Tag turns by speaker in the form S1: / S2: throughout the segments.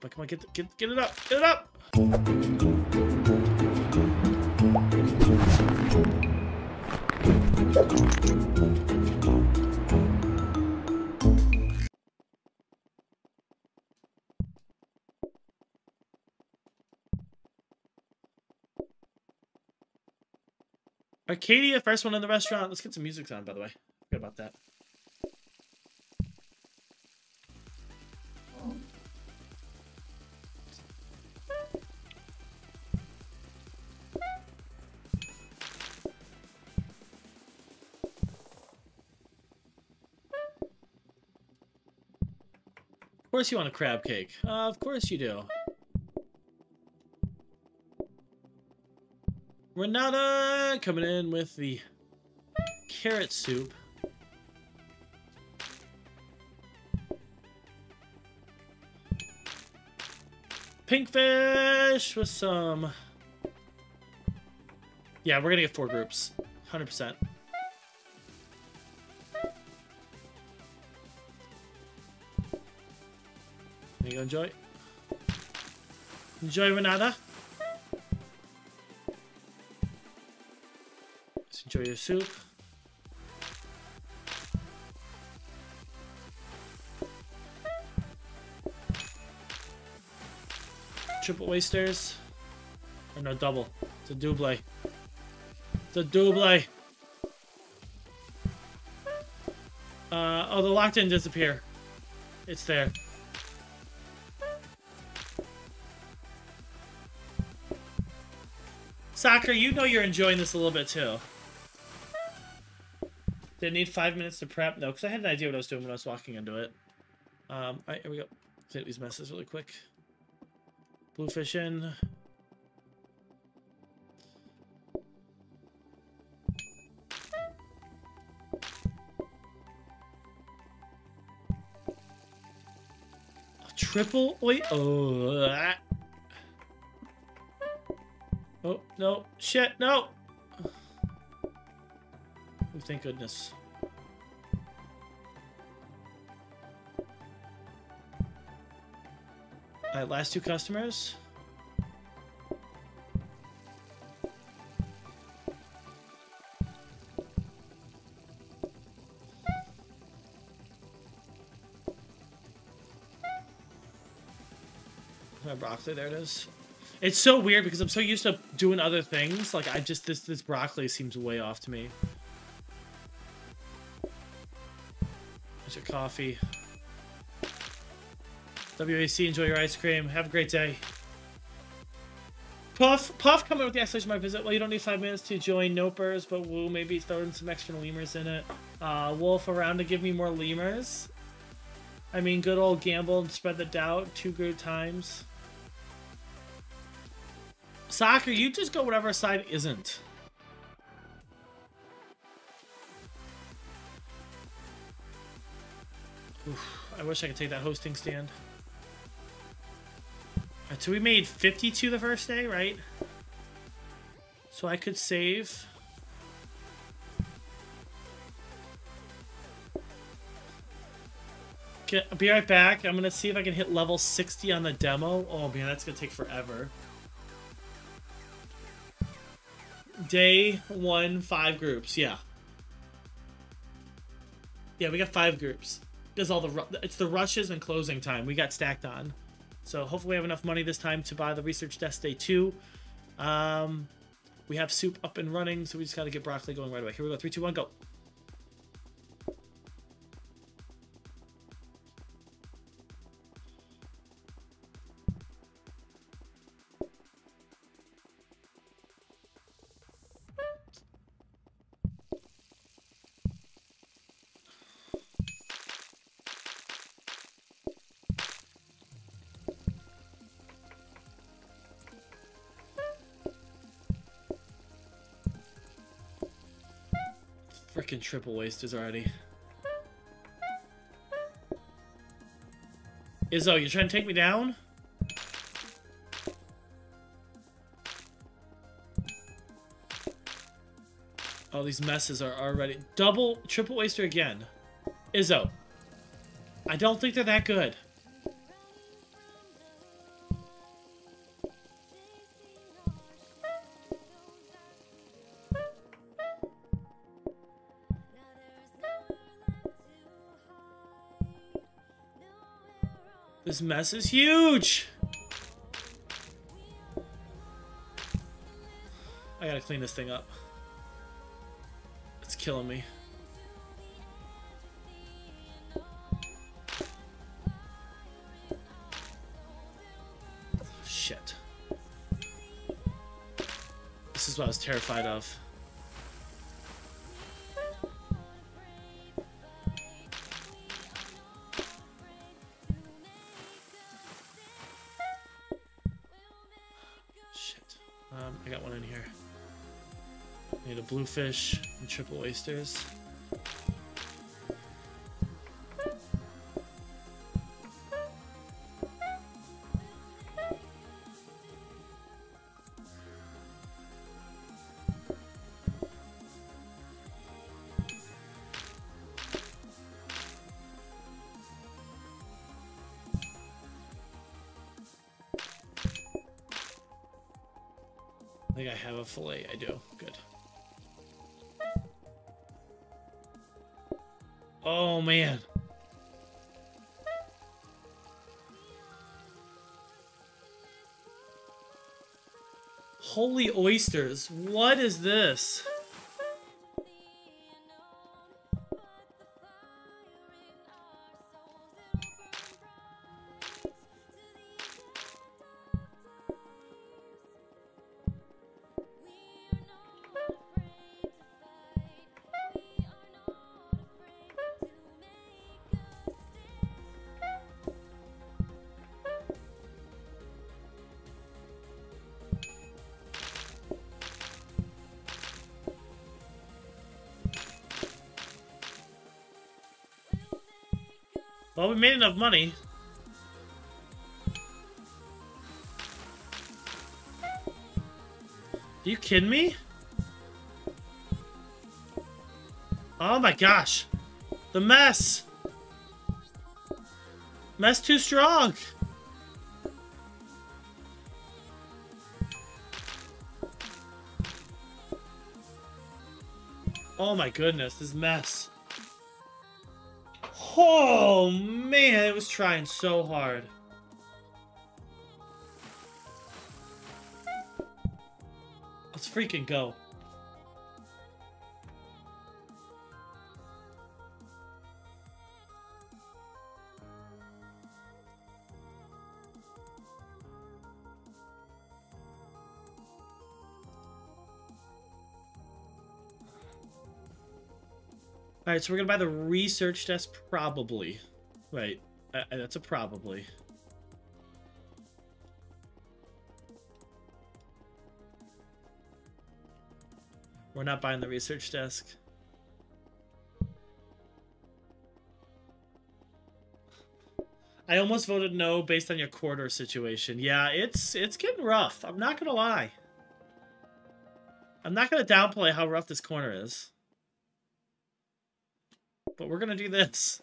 S1: Come on, come on, get, get, get it up, get it up! Arcadia, first one in the restaurant. Let's get some music on, by the way. Forget about that. Course you want a crab cake. Uh, of course you do. Renata coming in with the carrot soup. Pink fish with some... Yeah, we're gonna get four groups. 100%. You enjoy. Enjoy, Renata. Let's enjoy your soup. Triple oysters. Or no, double. It's a double. It's a double. Uh, oh, the lock didn't disappear. It's there. Soccer, you know you're enjoying this a little bit too. Did it need five minutes to prep? No, because I had an idea what I was doing when I was walking into it. Um, alright, here we go. Take these messes really quick. Bluefish in. A triple wait oh ah. No shit no oh, thank goodness Alright, last two customers. My broccoli, there it is. It's so weird because I'm so used to doing other things. Like, I just, this, this broccoli seems way off to me. There's your coffee. WAC, enjoy your ice cream. Have a great day. Puff, Puff coming with the explanation of my visit. Well, you don't need five minutes to join Nopers, but we'll maybe throw in some extra lemurs in it. Uh, Wolf around to give me more lemurs. I mean, good old gamble and spread the doubt two good times. Soccer, you just go whatever side isn't. Oof, I wish I could take that hosting stand. Right, so we made 52 the first day, right? So I could save... Okay, I'll be right back. I'm gonna see if I can hit level 60 on the demo. Oh man, that's gonna take forever. Day one, five groups. Yeah. Yeah, we got five groups. Does all the it's the rushes and closing time we got stacked on. So hopefully we have enough money this time to buy the Research Desk Day 2. Um, we have soup up and running, so we just got to get broccoli going right away. Here we go. Three, two, one, go. Triple wasters already. Izzo, you trying to take me down? All these messes are already... Double, triple waster again. Izzo. I don't think they're that good. This mess is huge! I gotta clean this thing up. It's killing me. Shit. This is what I was terrified of. Bluefish and triple oysters. I think I have a fillet. I do. Good. Oh, man. Holy oysters. What is this? Made enough money. Are you kidding me? Oh my gosh. The mess. Mess too strong. Oh my goodness, this mess. Oh, man, it was trying so hard. Let's freaking go. Alright, so we're gonna buy the research desk, probably. Right, uh, that's a probably. We're not buying the research desk. I almost voted no based on your quarter situation. Yeah, it's it's getting rough. I'm not gonna lie. I'm not gonna downplay how rough this corner is. But we're gonna do this.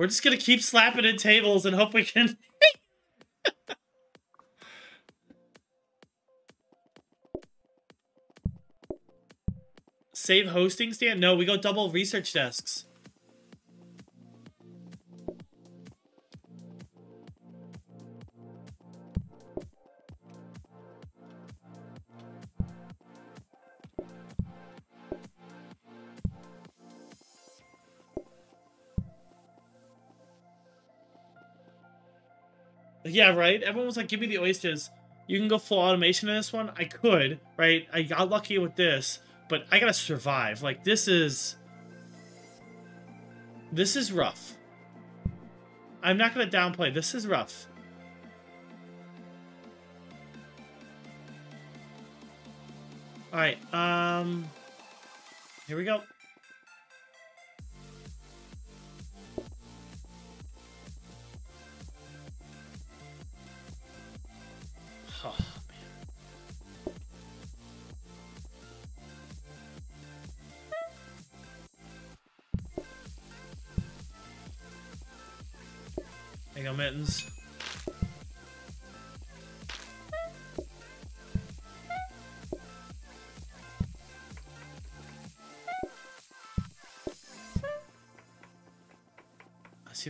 S1: We're just gonna keep slapping in tables and hope we can... Save hosting stand? No, we go double research desks. Yeah, right? Everyone was like, give me the oysters. You can go full automation in this one? I could, right? I got lucky with this, but I gotta survive. Like, this is... This is rough. I'm not gonna downplay. This is rough. Alright, um... Here we go.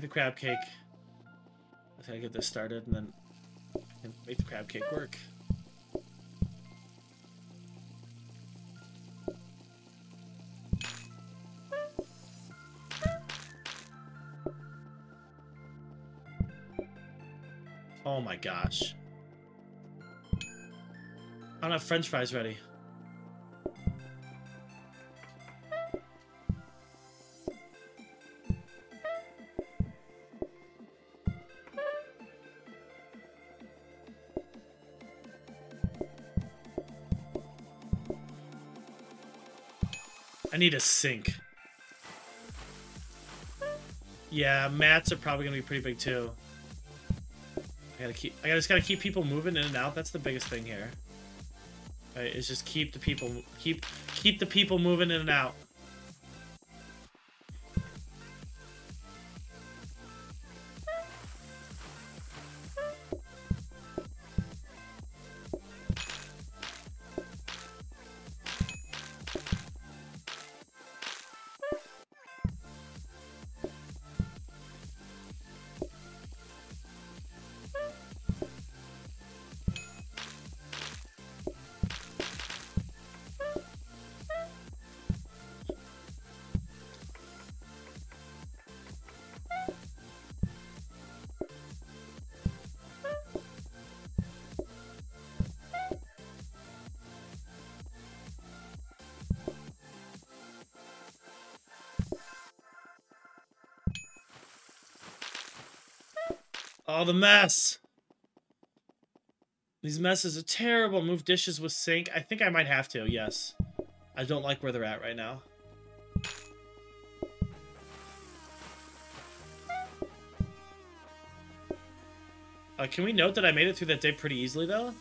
S1: See the crab cake. I gotta get this started and then make the crab cake work. Oh my gosh. I don't have french fries ready. Need a sink. Yeah, mats are probably gonna be pretty big too. I gotta keep. I just gotta keep people moving in and out. That's the biggest thing here. Right, is just keep the people keep keep the people moving in and out. Oh, the mess. These messes are terrible. Move dishes with sink. I think I might have to, yes. I don't like where they're at right now. Uh, can we note that I made it through that day pretty easily, though?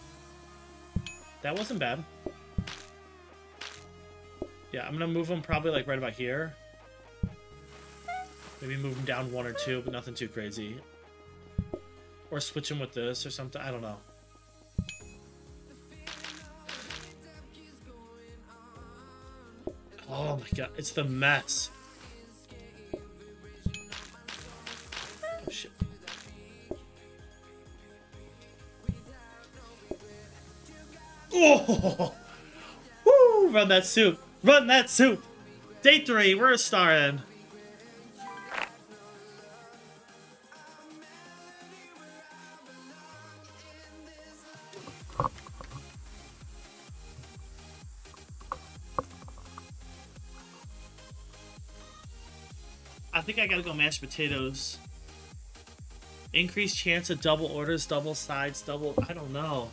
S1: That wasn't bad. Yeah, I'm gonna move them probably like right about here. Maybe move them down one or two, but nothing too crazy. Or switch them with this or something. I don't know. Oh my god, it's the mess. Oh. Oh! Woo! Run that soup! Run that soup! Day three, we're starting. Gotta go mashed potatoes. Increased chance of double orders, double sides, double... I don't know.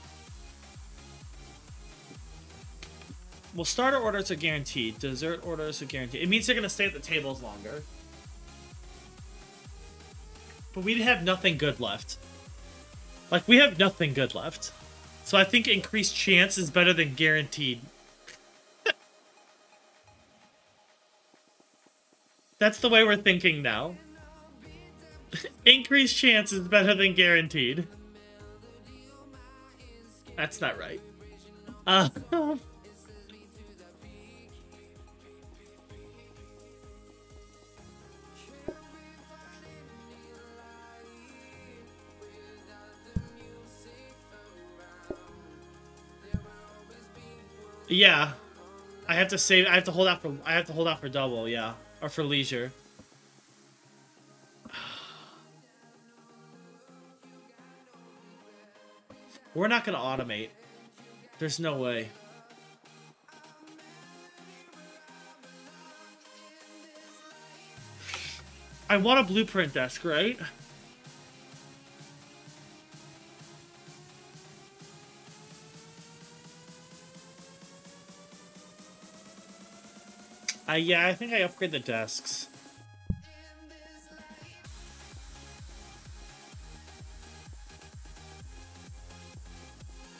S1: Well, starter orders are guaranteed. Dessert orders are guaranteed. It means they're gonna stay at the tables longer. But we have nothing good left. Like, we have nothing good left. So I think increased chance is better than guaranteed. That's the way we're thinking now. Increased chance is better than guaranteed. That's not right. Uh, yeah. I have to save I have to hold out for I have to hold out for double, yeah. Or for leisure. We're not going to automate. There's no way. I want a blueprint desk, right? Yeah, I think I upgrade the desks.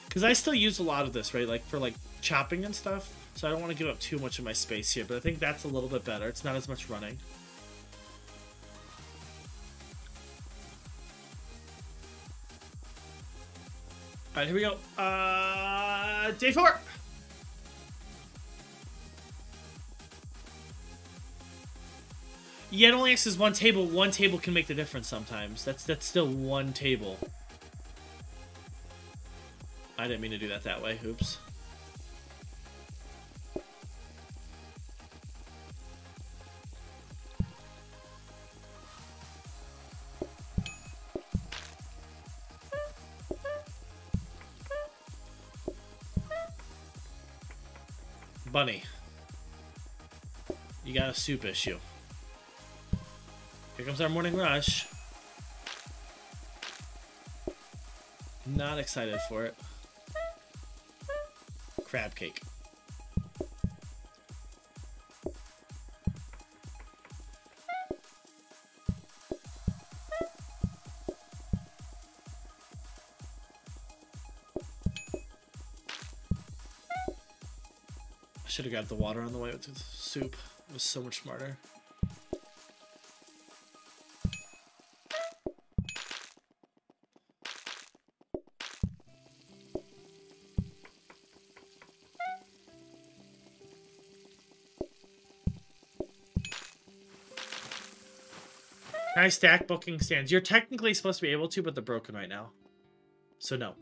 S1: Because I still use a lot of this, right? Like, for, like, chopping and stuff. So I don't want to give up too much of my space here. But I think that's a little bit better. It's not as much running. Alright, here we go. Uh, day four! Yeah, it only acts as one table. One table can make the difference sometimes. That's that's still one table. I didn't mean to do that that way. Oops. Bunny. You got a soup issue. Here comes our morning rush. Not excited for it. Crab cake. I should have grabbed the water on the way with the soup. It was so much smarter. I stack booking stands? You're technically supposed to be able to, but they're broken right now. So no.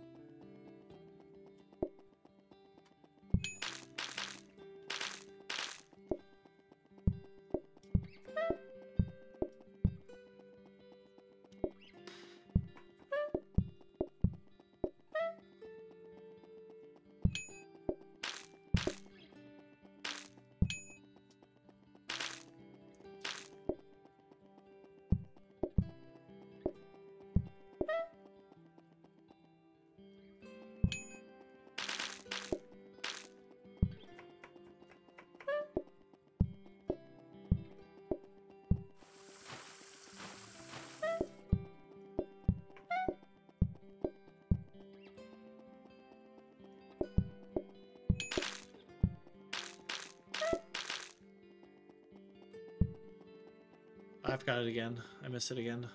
S1: Got it again. I missed it again.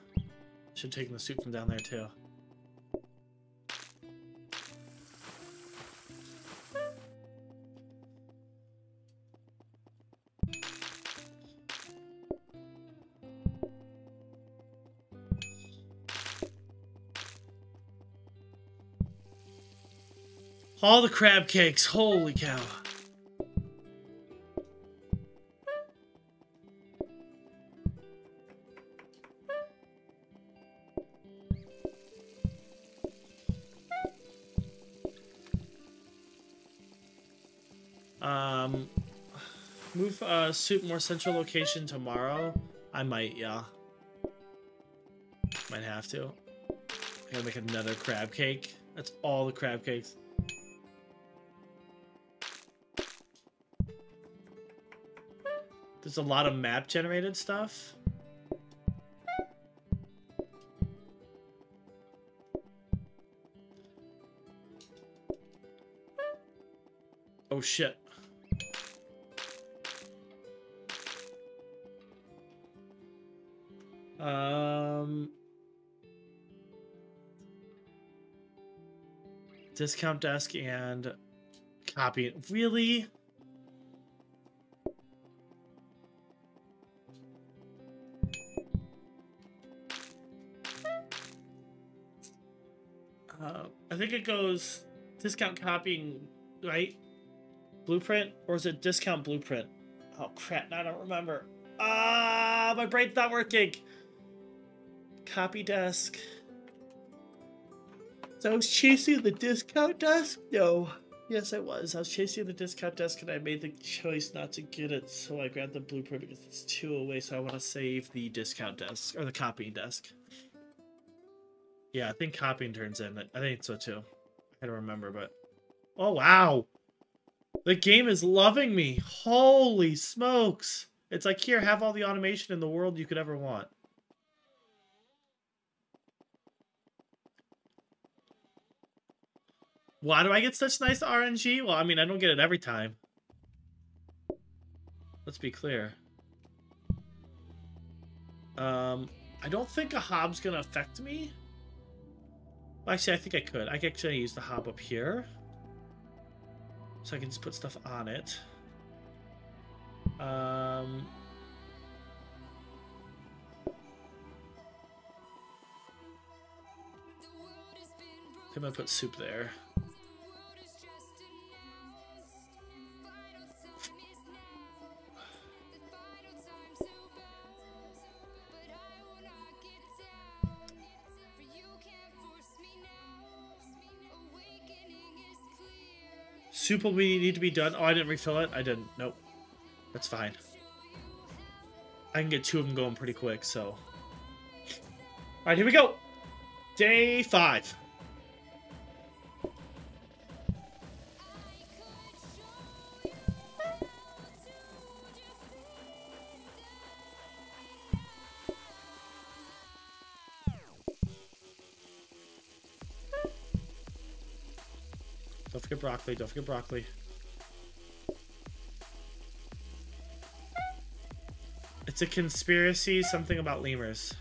S1: Should have taken the suit from down there too. All the crab cakes. Holy cow. Uh, more central location tomorrow. I might, yeah. Might have to. I gotta make another crab cake. That's all the crab cakes. There's a lot of map generated stuff. Oh shit. Um discount desk and copy. Really? Uh, I think it goes discount copying, right? Blueprint? Or is it discount blueprint? Oh crap, I don't remember. Ah, my brain's not working. Copy desk. So I was chasing the discount desk? No. Yes, I was. I was chasing the discount desk and I made the choice not to get it, so I grabbed the blueprint because it's two away, so I want to save the discount desk, or the copying desk. Yeah, I think copying turns in. I think so too. I don't remember, but... Oh, wow! The game is loving me! Holy smokes! It's like, here, have all the automation in the world you could ever want. Why do I get such nice RNG? Well, I mean, I don't get it every time. Let's be clear. Um, I don't think a hob's gonna affect me. Actually, I think I could. I could actually use the hob up here. So I can just put stuff on it. Um... I'm gonna put soup there. Will be, need to be done. Oh, I didn't refill it. I didn't. Nope. That's fine. I can get two of them going pretty quick, so. Alright, here we go. Day five. Broccoli. Don't forget broccoli. It's a conspiracy, something about lemurs.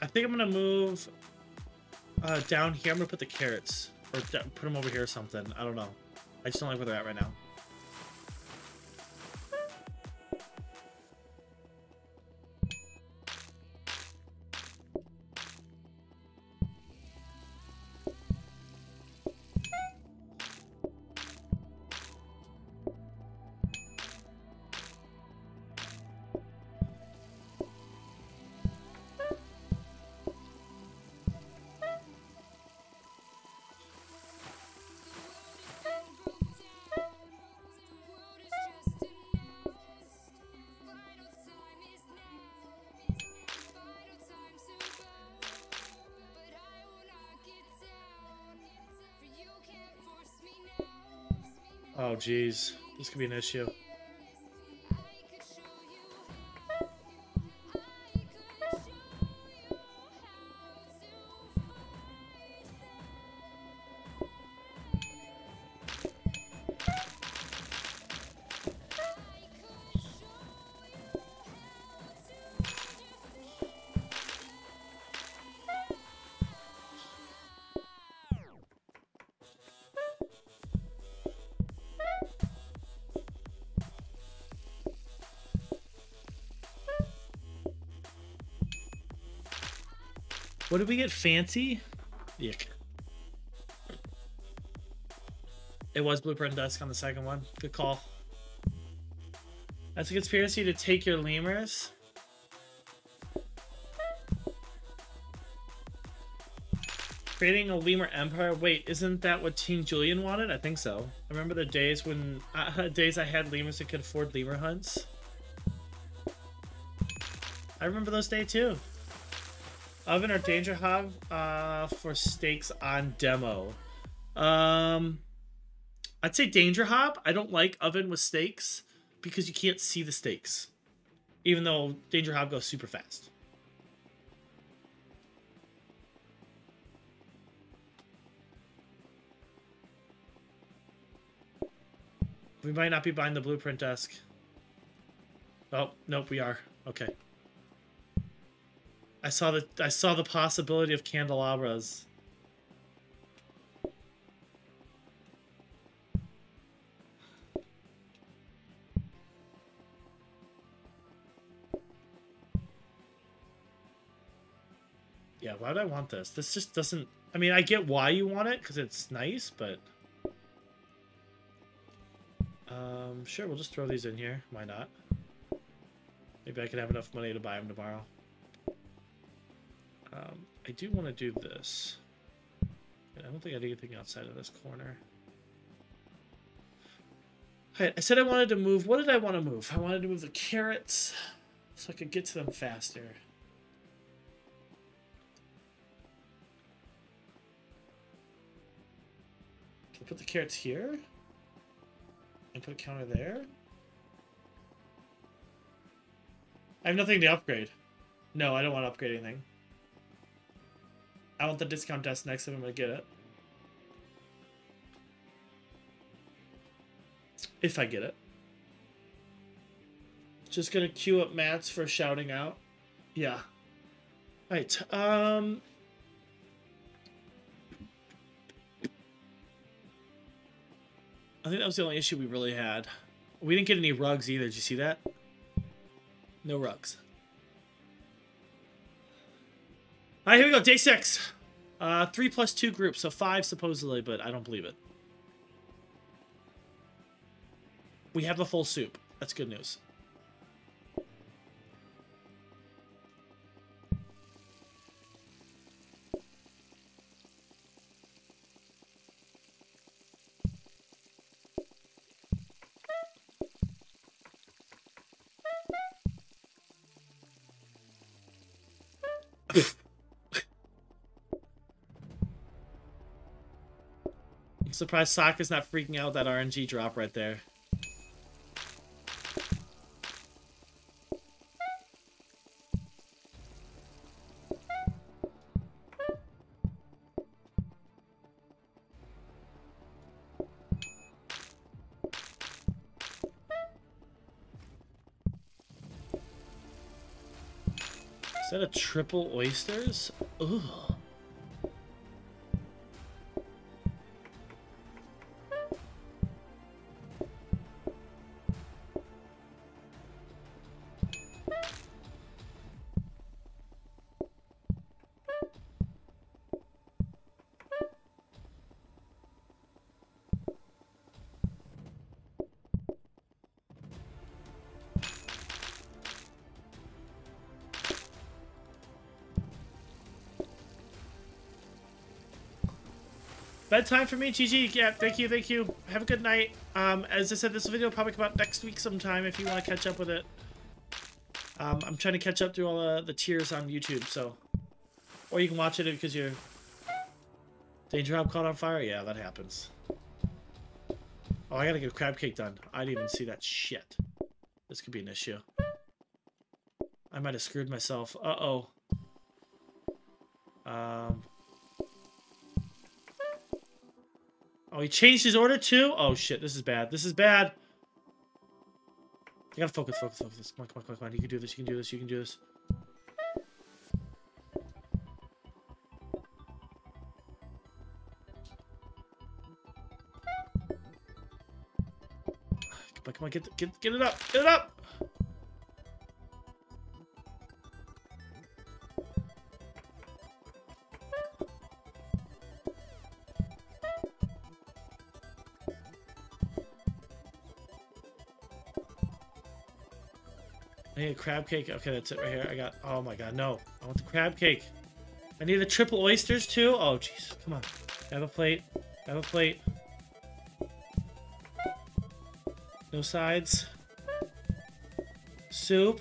S1: I think I'm gonna move uh, down here. I'm gonna put the carrots or put them over here or something. I don't know. I just don't like where they're at right now. Oh, jeez. This could be an issue. What did we get? Fancy? Yuck. It was Blueprint Desk on the second one. Good call. That's a conspiracy to take your lemurs. Creating a lemur empire. Wait, isn't that what Team Julian wanted? I think so. I remember the days when uh, days I had lemurs that could afford lemur hunts. I remember those days too. Oven or Danger Hob uh, for steaks on demo. Um, I'd say Danger Hob. I don't like Oven with steaks because you can't see the steaks, even though Danger Hob goes super fast. We might not be buying the blueprint desk. Oh, nope, we are. Okay. I saw the I saw the possibility of candelabras. Yeah, why would I want this? This just doesn't... I mean, I get why you want it, because it's nice, but... Um, sure, we'll just throw these in here. Why not? Maybe I can have enough money to buy them tomorrow. Um, I do want to do this. I don't think I did anything outside of this corner. I said I wanted to move. What did I want to move? I wanted to move the carrots so I could get to them faster. Can I put the carrots here? And put a counter there? I have nothing to upgrade. No, I don't want to upgrade anything. I want the discount desk next time I'm to get it. If I get it. Just to queue up mats for shouting out. Yeah. All right. Um... I think that was the only issue we really had. We didn't get any rugs either. Did you see that? No rugs. All right, here we go. Day six. Uh, three plus two groups, so five supposedly, but I don't believe it. We have the full soup. That's good news. Surprised Sokka's not freaking out that RNG drop right there. Is that a triple oysters? Ugh. Bedtime for me. GG. Yeah, thank you, thank you. Have a good night. Um, as I said, this video will probably come out next week sometime if you want to catch up with it. Um, I'm trying to catch up through all the, the tiers on YouTube, so... Or you can watch it because you're... Danger Hob caught on fire? Yeah, that happens. Oh, I gotta get crab cake done. I didn't even see that shit. This could be an issue. I might have screwed myself. Uh-oh. Um... Oh, he changed his order too? Oh shit, this is bad. This is bad. You gotta focus, focus, focus. Come on, come on, come on, come on. You can do this, you can do this, you can do this. Come on, come on, get, get, get it up, get it up! Crab cake. Okay, that's it right here. I got. Oh my god, no! I want the crab cake. I need the triple oysters too. Oh jeez, come on. I Have a plate. I Have a plate. No sides. Soup.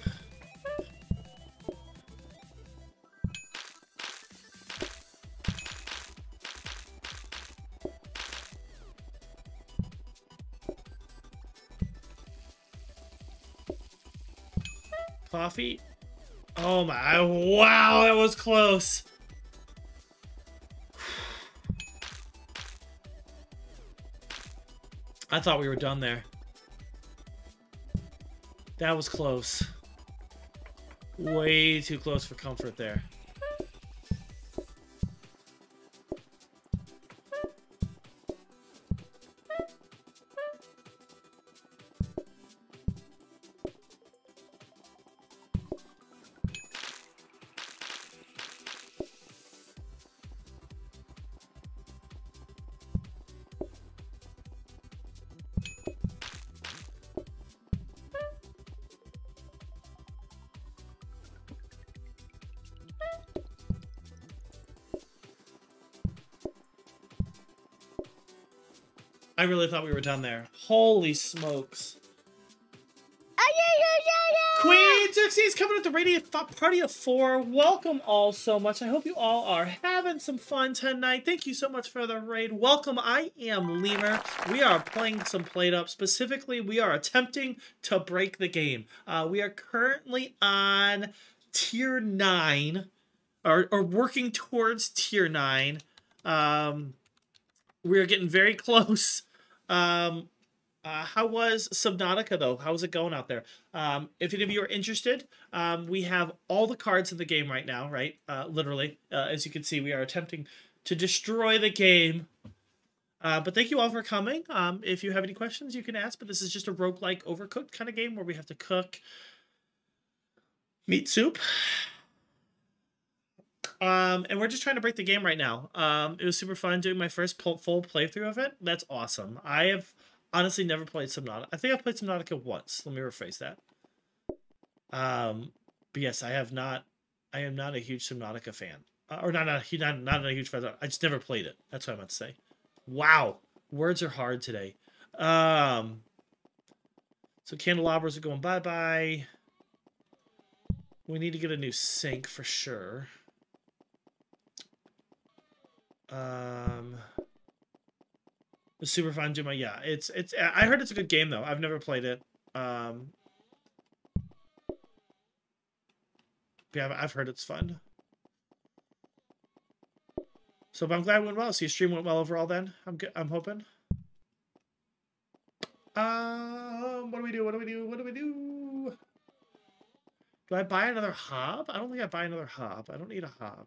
S1: Oh my, wow, that was close. I thought we were done there. That was close. Way too close for comfort there. Really thought we were done there. Holy smokes. Queen is coming with the Radiant Party of Four. Welcome all so much. I hope you all are having some fun tonight. Thank you so much for the raid. Welcome. I am Lemur. We are playing some Played PlateUp. Specifically, we are attempting to break the game. Uh, we are currently on tier 9, or, or working towards tier 9. Um, we are getting very close. Um, uh, how was Subnautica though? How's it going out there? Um, if any of you are interested, um, we have all the cards in the game right now, right? Uh, literally, uh, as you can see, we are attempting to destroy the game. Uh, but thank you all for coming. Um, if you have any questions, you can ask. But this is just a roguelike overcooked kind of game where we have to cook meat soup. Um, and we're just trying to break the game right now. Um, it was super fun doing my first full playthrough of it. That's awesome. I have honestly never played Subnautica. I think I've played Subnautica once. Let me rephrase that. Um, but yes, I have not. I am not a huge Subnautica fan, uh, or not, not not not a huge fan. I just never played it. That's what I meant to say. Wow, words are hard today. Um, so candelabras are going bye bye. We need to get a new sink for sure. Um. Super fun Duma, yeah. It's it's. I heard it's a good game though. I've never played it. Um, yeah, I've heard it's fun. So, but I'm glad it went well. So your stream went well overall. Then I'm. I'm hoping. Um, what do we do? What do we do? What do we do? Do I buy another hob? I don't think I buy another hob. I don't need a hob.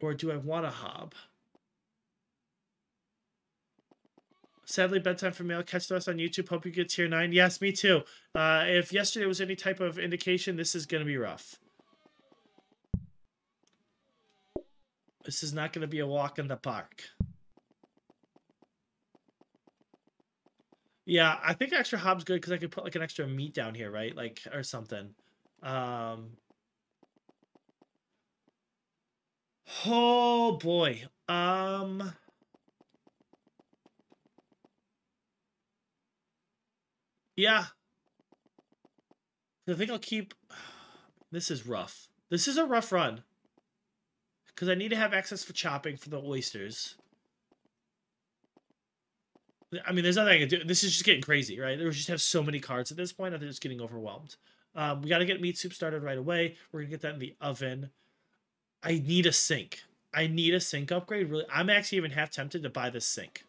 S1: Or do I want a hob? Sadly, bedtime for male. Catch rest on YouTube. Hope you get tier 9. Yes, me too. Uh, if yesterday was any type of indication, this is going to be rough. This is not going to be a walk in the park. Yeah, I think extra hob's good because I could put like an extra meat down here, right? Like, or something. Um... Oh, boy. Um... Yeah. I think I'll keep... This is rough. This is a rough run. Because I need to have access for chopping for the oysters. I mean, there's nothing I can do. This is just getting crazy, right? We just have so many cards at this point. I think it's getting overwhelmed. Um, we got to get meat soup started right away. We're going to get that in the oven. I need a sink. I need a sink upgrade. Really, I'm actually even half tempted to buy this sink.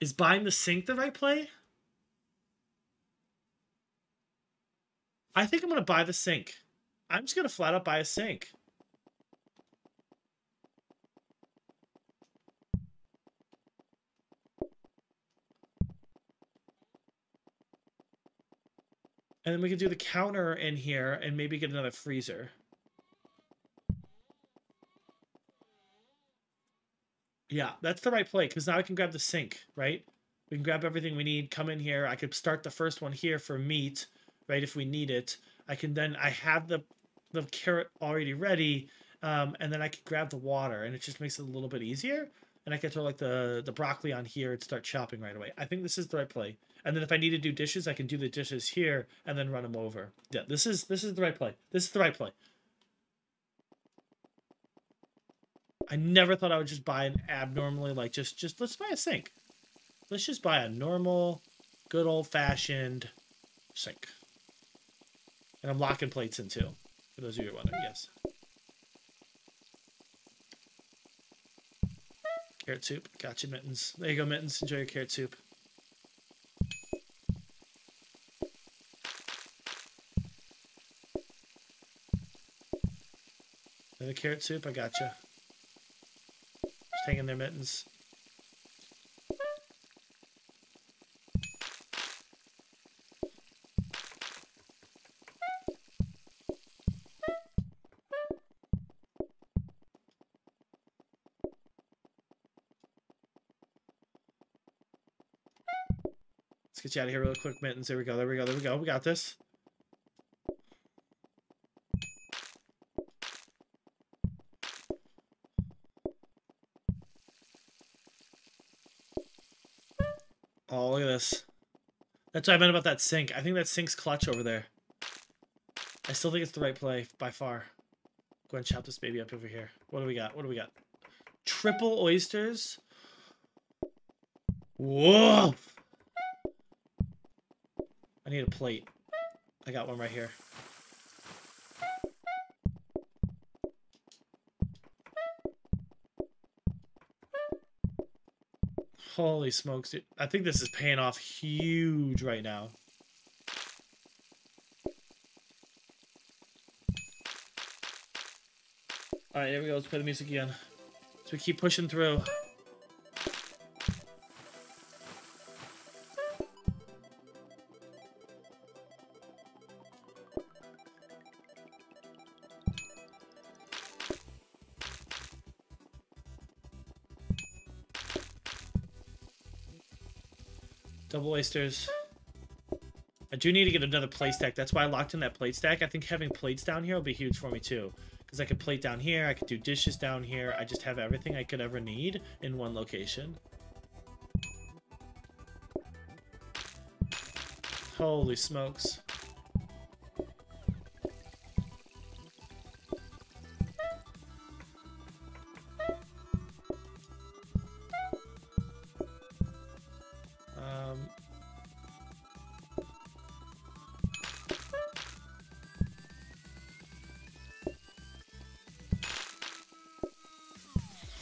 S1: Is buying the sink the right play? I think I'm going to buy the sink. I'm just going to flat out buy a sink. And then we can do the counter in here and maybe get another freezer. Yeah, that's the right play because now I can grab the sink, right? We can grab everything we need, come in here. I could start the first one here for meat, right, if we need it. I can then, I have the, the carrot already ready, um, and then I can grab the water, and it just makes it a little bit easier. And I can throw like the, the broccoli on here and start chopping right away. I think this is the right play. And then if I need to do dishes, I can do the dishes here and then run them over. Yeah, this is this is the right play. This is the right play. I never thought I would just buy an abnormally like just just let's buy a sink. Let's just buy a normal, good old fashioned sink. And I'm locking plates in too. For those of you who are wondering, yes. Carrot soup. Gotcha, Mittens. There you go, Mittens. Enjoy your carrot soup. And the carrot soup, I gotcha Just hanging their mittens. Get you out of here real quick, Mittens. There we go, there we go, there we go. We got this. Oh, look at this. That's what I meant about that sink. I think that sink's clutch over there. I still think it's the right play by far. Go and chop this baby up over here. What do we got? What do we got? Triple oysters. Whoa! I need a plate. I got one right here. Holy smokes, dude. I think this is paying off huge right now. Alright, here we go. Let's play the music again. So we keep pushing through. Oysters. I do need to get another plate stack. That's why I locked in that plate stack. I think having plates down here will be huge for me too. Because I could plate down here, I could do dishes down here. I just have everything I could ever need in one location. Holy smokes.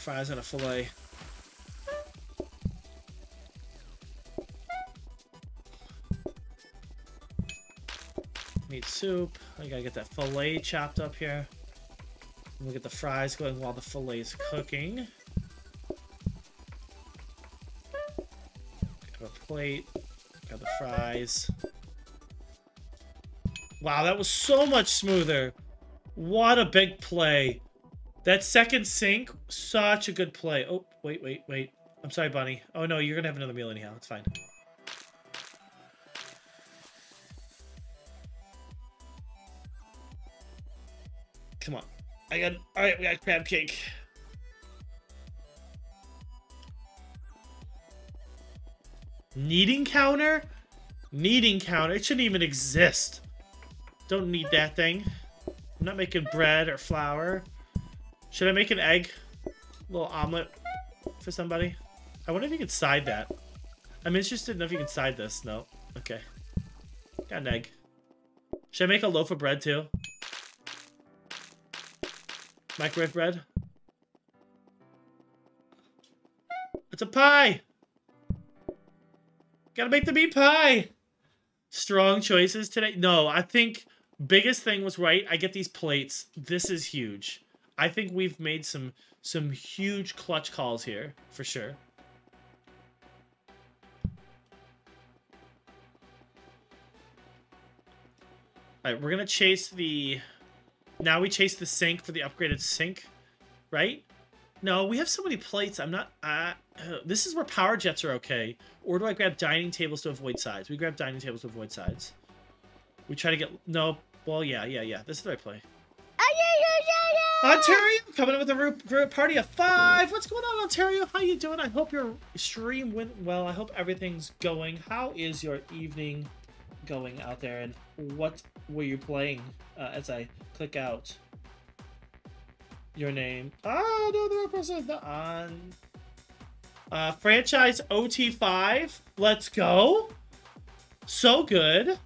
S1: Fries and a filet. Meat soup. I gotta get that filet chopped up here. We'll get the fries going while the filet's cooking. Got a plate. Got the fries. Wow, that was so much smoother. What a big play. That second sink, such a good play. Oh, wait, wait, wait. I'm sorry, Bunny. Oh, no, you're going to have another meal anyhow. It's fine. Come on. I got... Alright, we got crab cake. Kneading counter? Kneading counter? It shouldn't even exist. Don't need that thing. I'm not making bread or flour. Should I make an egg? A little omelet for somebody? I wonder if you can side that. I'm interested in if you can side this. No. Okay. Got an egg. Should I make a loaf of bread too? Microwave bread? It's a pie! Gotta make the meat pie! Strong choices today? No, I think biggest thing was right. I get these plates. This is huge. I think we've made some some huge clutch calls here for sure. All right, we're gonna chase the. Now we chase the sink for the upgraded sink, right? No, we have so many plates. I'm not. Uh, this is where power jets are okay. Or do I grab dining tables to avoid sides? We grab dining tables to avoid sides. We try to get no. Well, yeah, yeah, yeah. This is the right play. Ontario coming in with a group party of five. What's going on, Ontario? How you doing? I hope your stream went well. I hope everything's going. How is your evening going out there? And what were you playing uh, as I click out your name? Ah, no, the person on. Uh, franchise OT5. Let's go. So good.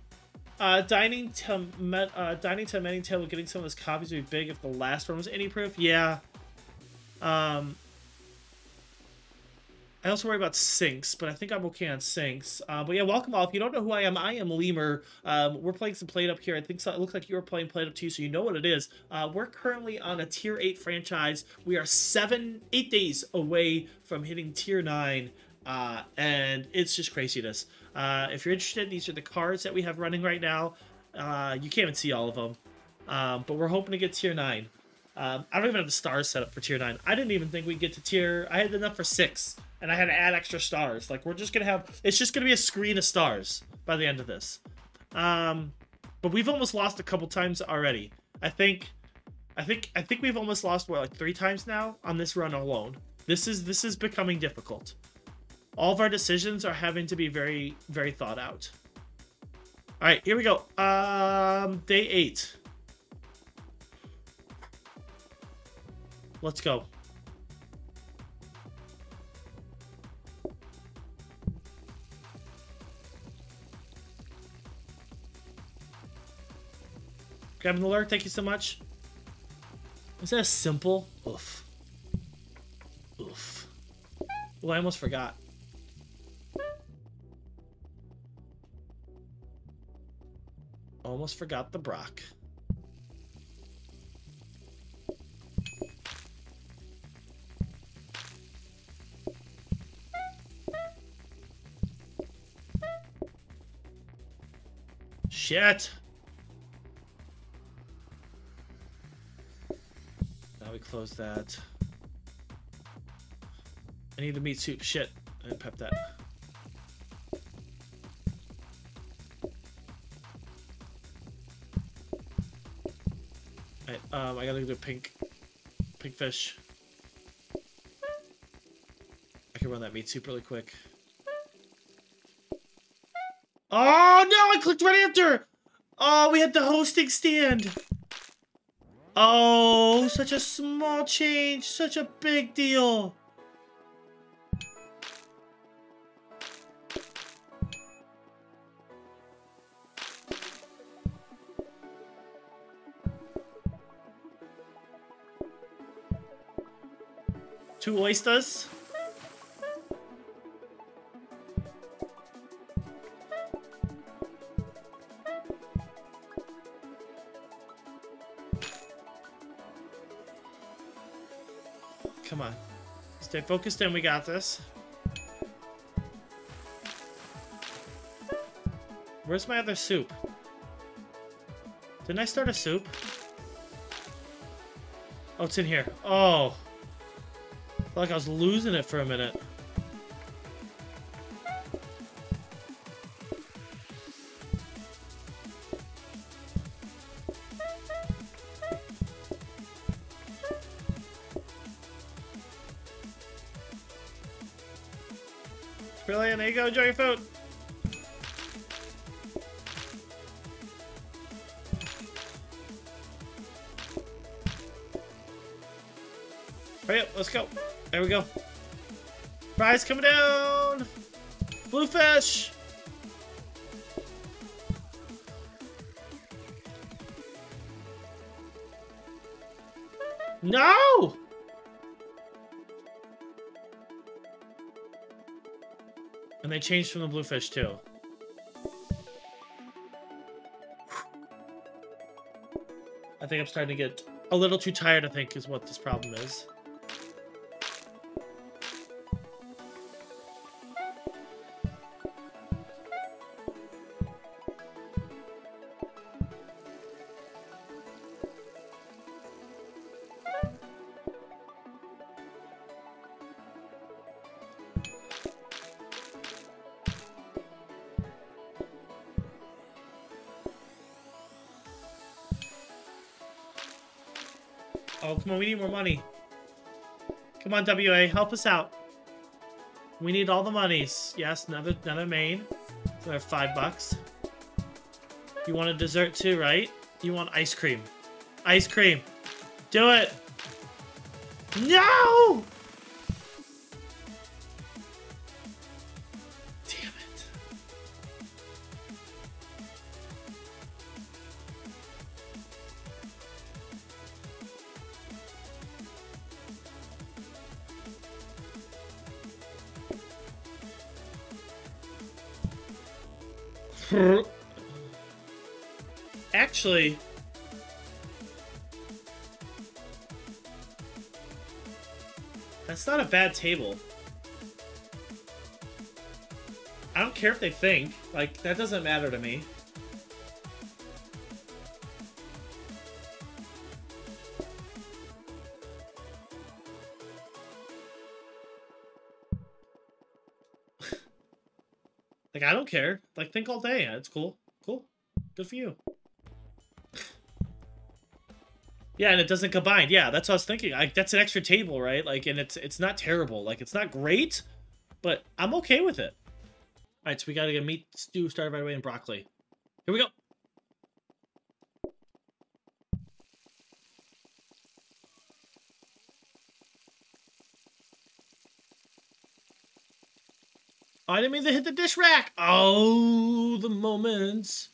S1: Uh, dining to uh, dining to many table, getting some of those copies would be big if the last one was any proof. Yeah. Um. I also worry about sinks, but I think I'm okay on sinks. Uh, but yeah, welcome all. If you don't know who I am, I am Lemur. Um, we're playing some plate up here. I think so, it looks like you're playing PlateUp too, so you know what it is. Uh, we're currently on a Tier 8 franchise. We are seven, eight days away from hitting Tier 9, uh, and it's just craziness. Uh, if you're interested, these are the cards that we have running right now. Uh, you can't even see all of them. Um, but we're hoping to get tier 9. Um, I don't even have the stars set up for tier 9. I didn't even think we'd get to tier... I had enough for 6. And I had to add extra stars. Like, we're just to have... It's just to be a screen of stars by the end of this. Um, but we've almost lost a couple times already. I think... I think I think we've almost lost what like three times now on this run alone. This is this is becoming difficult. All of our decisions are having to be very, very thought out. All right, here we go. Um, day eight. Let's go. Grabbing the lurk, thank you so much. Is that simple? Oof. Oof. Well, I almost forgot. Almost forgot the Brock. Shit! Now we close that. I need the meat soup. Shit. I didn't pep that. Alright, um, I gotta do pink, pink fish. I can run that meat soup really quick. Oh no! I clicked right after. Oh, we had the hosting stand. Oh, such a small change, such a big deal. Two oysters. Come on. Stay focused and we got this. Where's my other soup? Didn't I start a soup? Oh, it's in here. Oh. Like I was losing it for a minute. Brilliant, there you go, enjoy your food. Hurry up, let's go. There we go. Prize coming down! Bluefish! No! And they changed from the bluefish too. I think I'm starting to get a little too tired, I think, is what this problem is. Come on, we need more money. Come on, WA, help us out. We need all the monies. Yes, another another main. For five bucks. You want a dessert too, right? You want ice cream. Ice cream. Do it! No! Bad table. I don't care if they think. Like, that doesn't matter to me. like, I don't care. Like, think all day. It's cool. Cool. Good for you. Yeah, and it doesn't combine. Yeah, that's what I was thinking. Like that's an extra table, right? Like, and it's it's not terrible. Like, it's not great, but I'm okay with it. All right, so we got to get meat stew started right away and broccoli. Here we go. Oh, I didn't mean to hit the dish rack. Oh, the moments.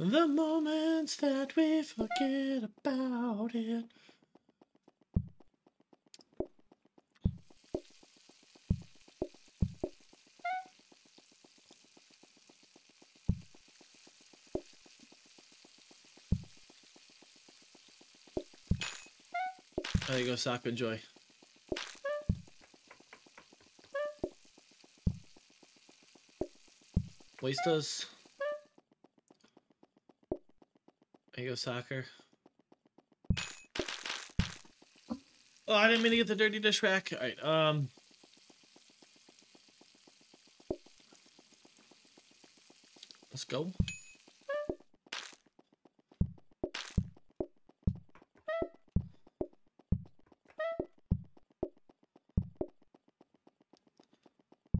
S1: The moments that we forget about it. There you go, Sock. Enjoy. Wastos. There you go, soccer. Oh, I didn't mean to get the dirty dish rack. Alright, um... Let's go.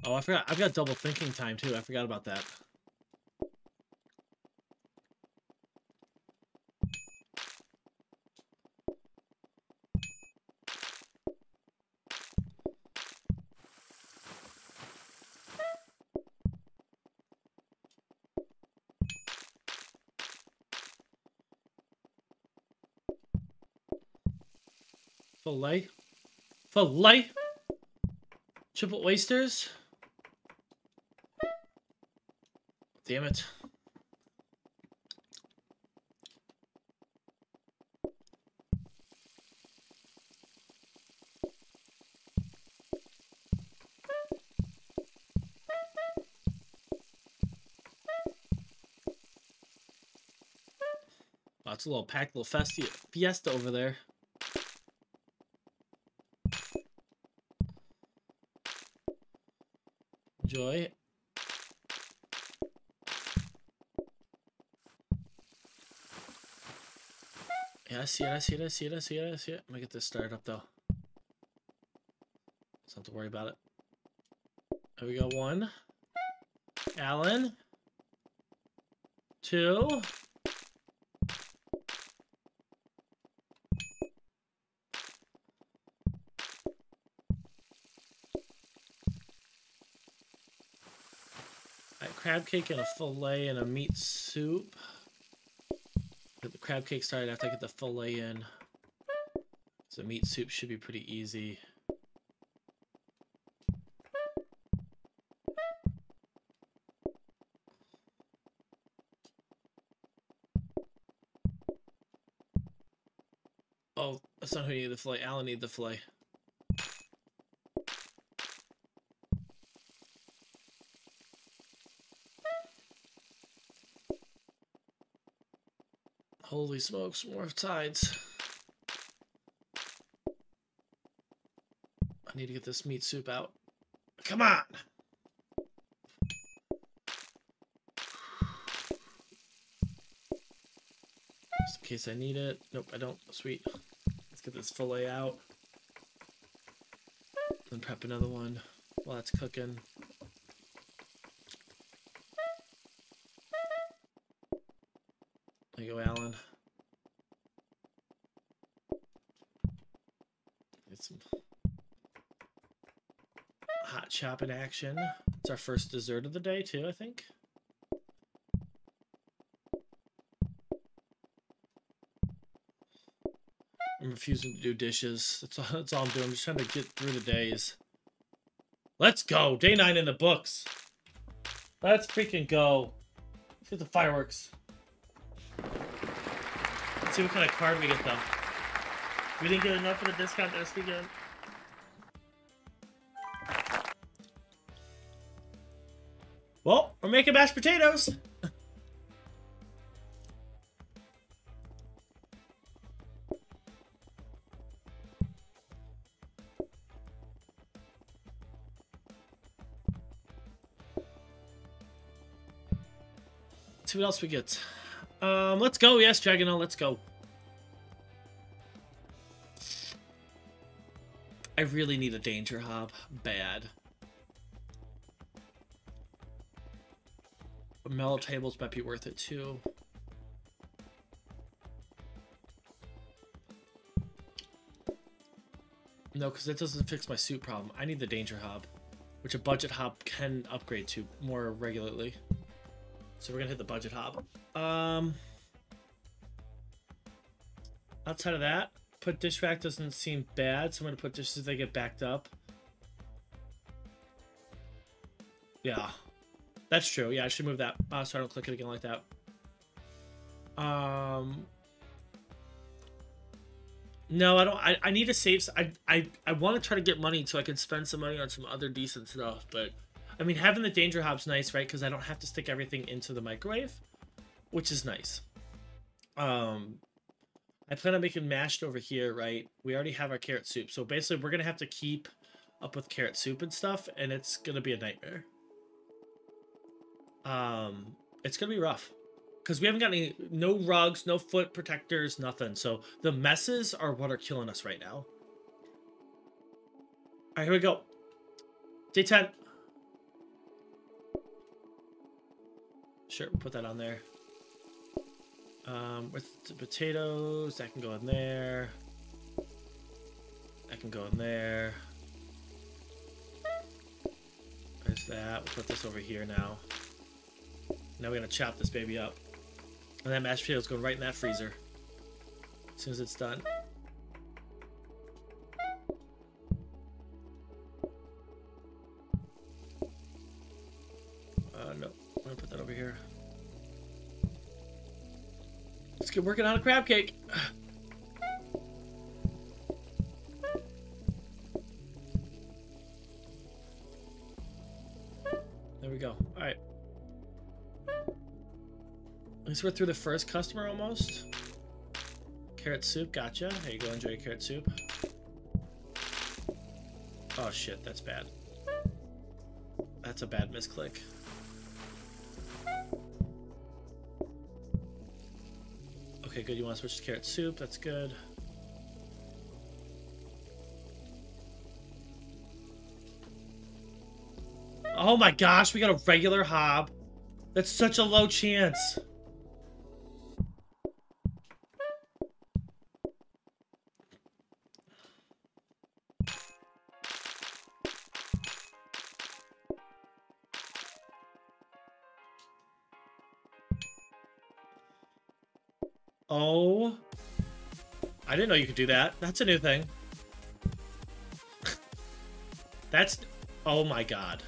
S1: Oh, I forgot. I've got double thinking time, too. I forgot about that. Filet. Filet. Triple oysters. Damn it. Oh, it's a little packed little fiesta over there. Enjoy. Yeah, I see it, I see it, I see it, I see it, I see it. Let me get this started up though. Don't have to worry about it. There we go, one. Alan. Two. Alright, crab cake and a fillet and a meat soup. Get the crab cake started after I get the fillet in. So meat soup should be pretty easy. Oh, that's not who needed the fillet. Alan needed the fillet. Holy smokes, more tides. I need to get this meat soup out. Come on! Just in case I need it. Nope, I don't. Sweet. Let's get this fillet out. Then prep another one while that's cooking. There you go, Alan. Get chop in action. It's our first dessert of the day, too, I think. I'm refusing to do dishes. That's all, that's all I'm doing. I'm just trying to get through the days. Let's go! Day 9 in the books! Let's freaking go! Let's get the fireworks. Let's see what kind of card we get, though. We didn't get enough for the discount this weekend. Well, we're making mashed potatoes! see what else we get. Um, let's go. Yes, Dragono, let's go. I really need a danger hob. Bad. But metal tables might be worth it too. No, because that doesn't fix my suit problem. I need the danger hob, which a budget hob can upgrade to more regularly. So we're gonna hit the budget hob. Um, outside of that, put dish rack doesn't seem bad, so I'm gonna put dishes if they get backed up. Yeah, that's true. Yeah, I should move that uh, so I don't click it again like that. Um, no, I don't. I, I need to save. I I I want to try to get money so I can spend some money on some other decent stuff. But I mean, having the danger hob's nice, right? Because I don't have to stick everything into the microwave, which is nice. Um, I plan on making mashed over here, right? We already have our carrot soup, so basically we're gonna have to keep up with carrot soup and stuff, and it's gonna be a nightmare. Um, it's gonna be rough because we haven't got any no rugs, no foot protectors, nothing. So the messes are what are killing us right now. All right, here we go. Day 10. Sure, put that on there. Um, with the potatoes, that can go in there. That can go in there. There's that. We'll put this over here now. Now we're gonna chop this baby up. And that mashed potatoes go right in that freezer. As soon as it's done. Let's get working on a crab cake. There we go. Alright. At least we're through the first customer almost. Carrot soup, gotcha. Here you go, enjoy your carrot soup. Oh shit, that's bad. That's a bad misclick. Okay, good. You want to switch to carrot soup? That's good. Oh my gosh, we got a regular hob. That's such a low chance. Know you could do that. That's a new thing. That's... Oh my god.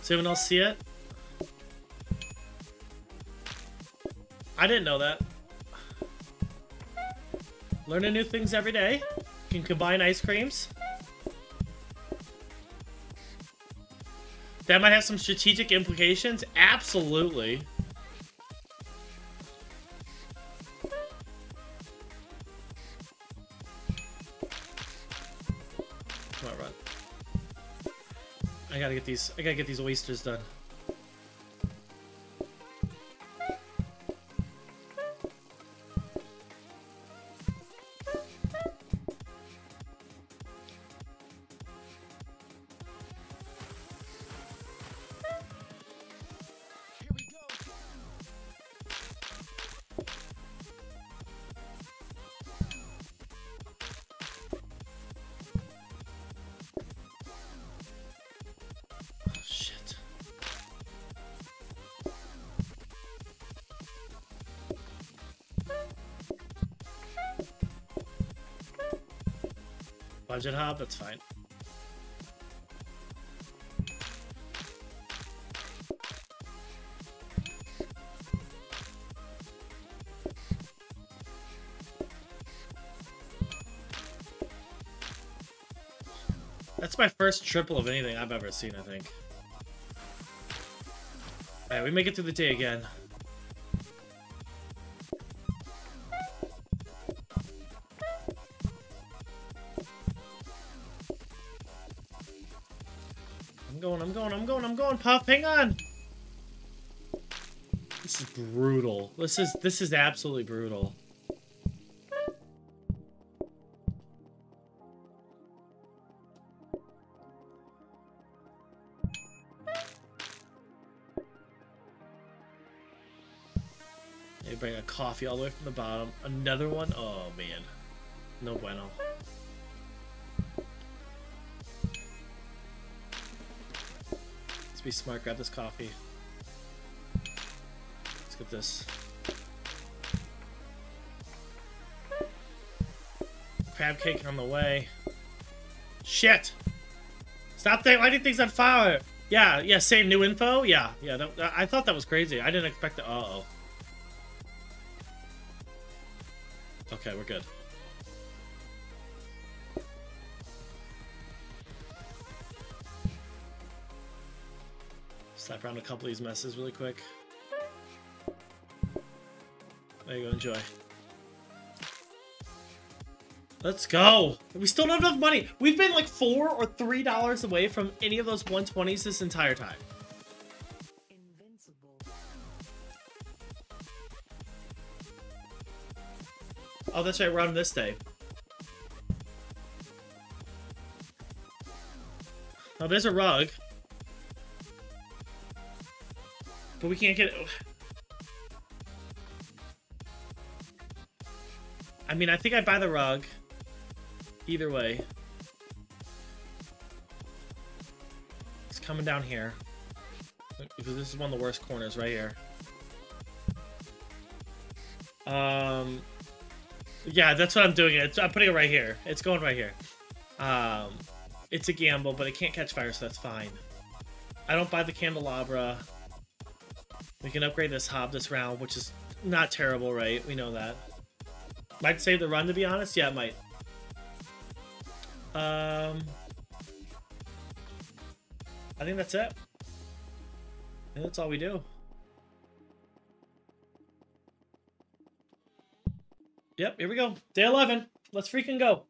S1: Does anyone else see it? I didn't know that. Learning new things every day. You can combine ice creams. That might have some strategic implications. Absolutely. These. I gotta get these oysters done. That's fine. That's my first triple of anything I've ever seen, I think. Alright, we make it through the day again. this is this is absolutely brutal. They bring a coffee all the way from the bottom. Another one? Oh man. No bueno. Let's be smart, grab this coffee. Let's get this. Crab cake on the way. Shit! Stop there, lighting things on fire! Yeah, yeah, same new info? Yeah, yeah, that, I thought that was crazy. I didn't expect that. Uh oh Okay, we're good. Slap around a couple of these messes really quick. There you go, enjoy. Let's go. We still don't have enough money. We've been like four or three dollars away from any of those 120s this entire time. Oh, that's right. We're on this day. Oh, there's a rug. But we can't get it. I mean, I think I buy the rug. Either way. It's coming down here. Because this is one of the worst corners right here. Um, yeah, that's what I'm doing. It's, I'm putting it right here. It's going right here. Um, it's a gamble, but it can't catch fire, so that's fine. I don't buy the candelabra. We can upgrade this hob this round, which is not terrible, right? We know that. Might save the run, to be honest. Yeah, it might. Um, I think that's it. And that's all we do. Yep, here we go. Day 11. Let's freaking go.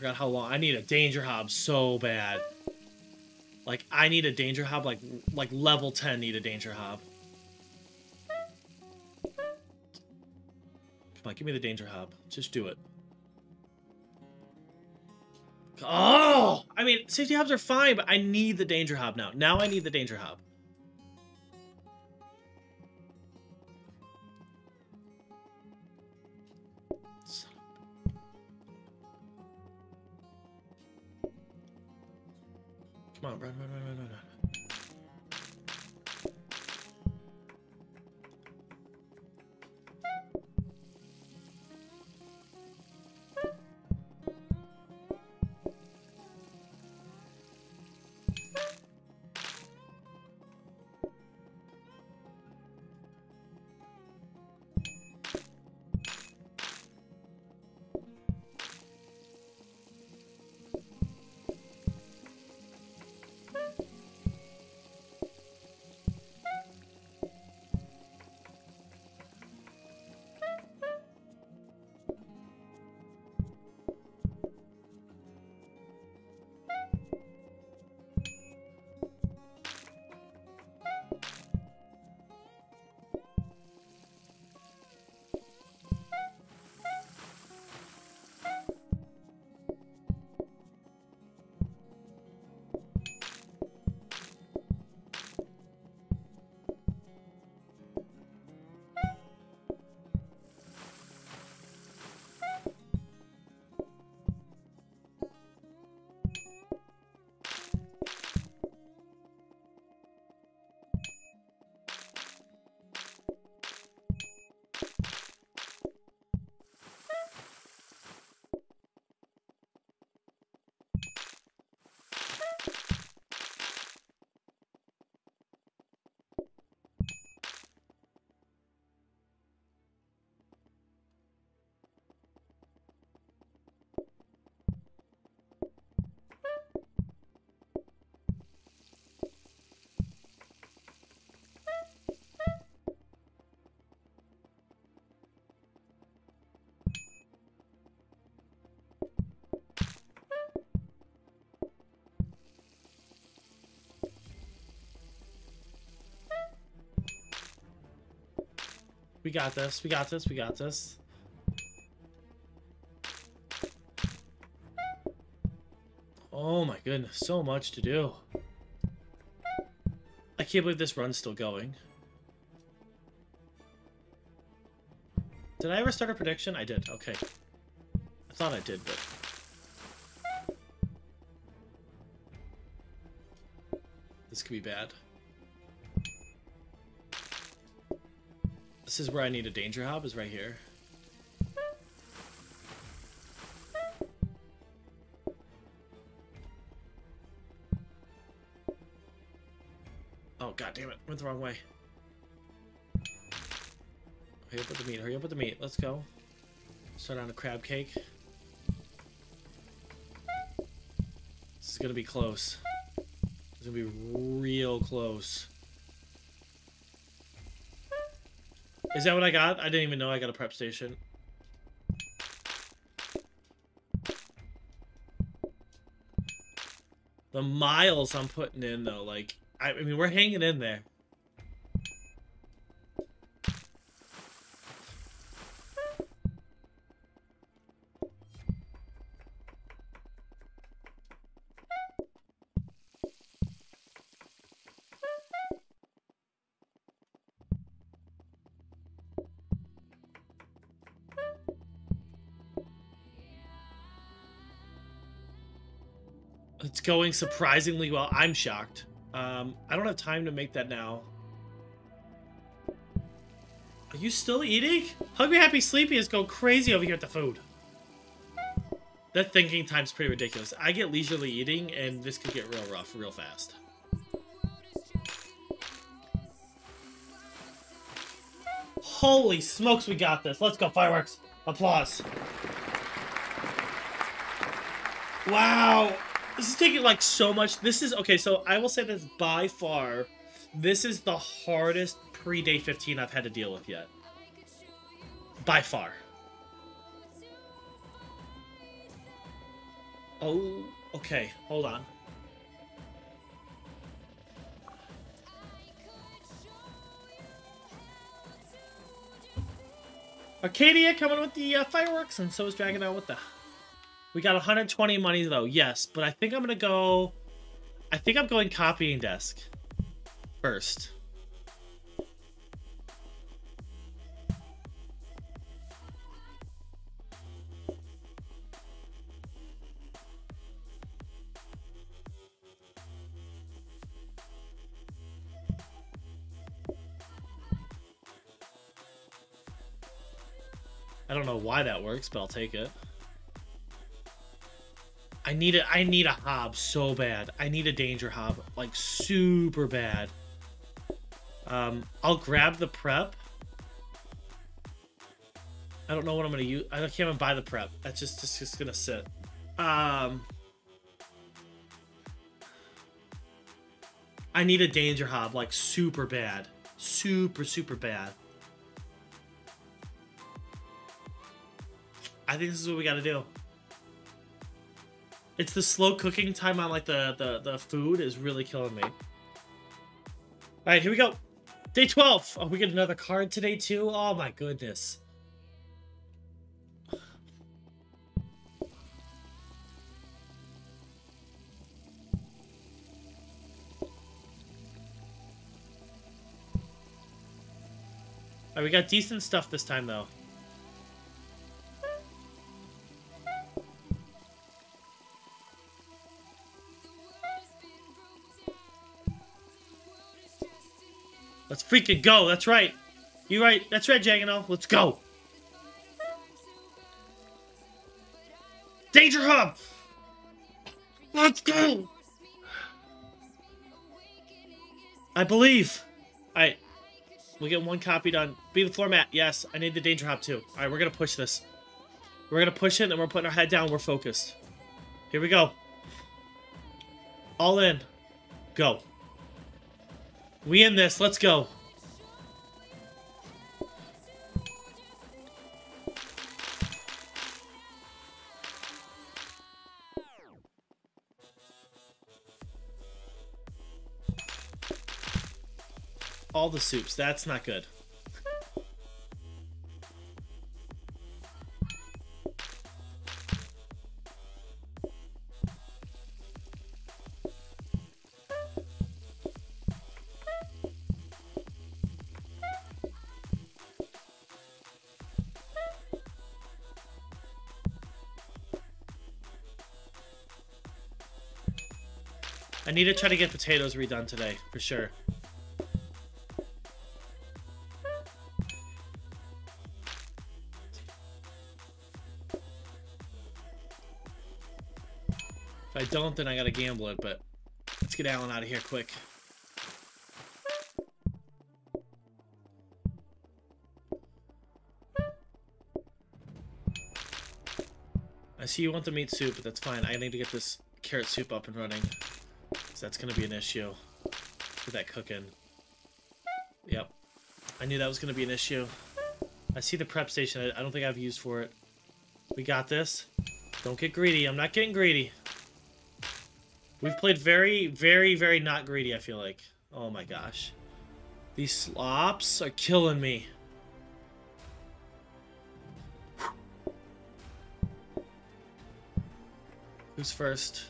S1: Forgot how long. I need a danger hob so bad. Like I need a danger hob like like level 10 need a danger hob. Come on, give me the danger hob. Just do it. Oh! I mean, safety hobs are fine, but I need the danger hob now. Now I need the danger hob. We got this. We got this. We got this. Oh my goodness, so much to do. I can't believe this run's still going. Did I ever start a prediction? I did. Okay. I thought I did, but... This could be bad. This is where I need a danger hob, is right here. Oh, god damn it. Went the wrong way. Hurry up with the meat. Hurry up with the meat. Let's go. Start on a crab cake. This is to be close. It's to be real close. Is that what I got? I didn't even know I got a prep station. The miles I'm putting in, though, like... I, I mean, we're hanging in there. Going surprisingly well. I'm shocked. Um, I don't have time to make that now. Are you still eating? Hungry Happy Sleepy is going crazy over here at the food. That thinking time's pretty ridiculous. I get leisurely eating, and this could get real rough real fast. Holy smokes, we got this. Let's go, fireworks. Applause. Wow. This is taking like so much. This is okay. So I will say this by far, this is the hardest pre day 15 I've had to deal with yet. By far. Oh, okay. Hold on. Arcadia coming with the uh, fireworks, and so is Dragon Out with the we got 120 money though, yes, but I think I'm gonna go. I think I'm going copying desk first. I don't know why that works, but I'll take it. I need a I need a hob so bad. I need a danger hob like super bad. Um, I'll grab the prep. I don't know what I'm gonna use. I can't even buy the prep. That's just just, just gonna sit. Um, I need a danger hob like super bad, super super bad. I think this is what we got to do. It's the slow cooking time on like the, the, the food is really killing me. Alright, here we go. Day 12. Oh, we get another card today too? Oh my goodness. Alright, we got decent stuff this time though. Freaking go. That's right. You're right. That's right, Jagano. Let's go. Danger Hob! Let's go! I believe. Alright. We'll get one copy done. Be the floor mat. Yes, I need the Danger Hob too. Alright, we're gonna push this. We're gonna push it and we're putting our head down. We're focused. Here we go. All in. Go. We in this. Let's go. the soups. That's not good. I need to try to get potatoes redone today, for sure. Don't, then I gotta gamble it, but let's get Alan out of here quick. I see you want the meat soup, but that's fine. I need to get this carrot soup up and running. So that's to be an issue. Get that cooking. Yep. I knew that was to be an issue. I see the prep station. I don't think I've used for it. We got this. Don't get greedy. I'm not getting greedy. We've played very, very, very not greedy, I feel like. Oh my gosh. These slops are killing me. Who's first?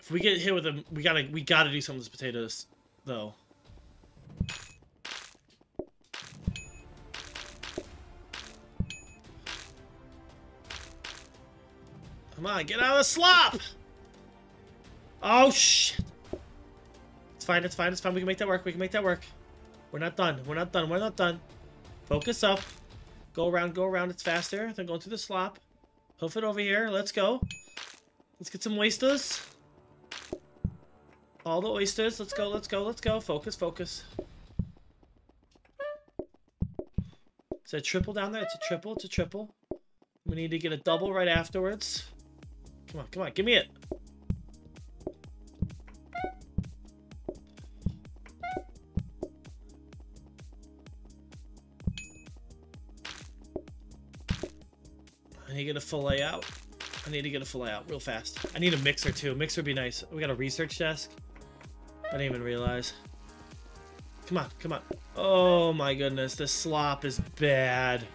S1: If we get hit with them, we gotta we gotta do something with potatoes, though. Come on, get out of the slop! Oh shit! It's fine, it's fine, it's fine. We can make that work. We can make that work. We're not done. We're not done. We're not done. Focus up. Go around, go around. It's faster than going through the slop. Hoof it over here. Let's go. Let's get some oysters. All the oysters. Let's go, let's go, let's go. Focus, focus. It's a triple down there. It's a triple. It's a triple. We need to get a double right afterwards. Come on, come on. Give me it. I need to get a fillet out. I need to get a fillet out real fast. I need a mixer too. Mixer would be nice. We got a research desk. I didn't even realize. Come on, come on. Oh my goodness, this slop is bad.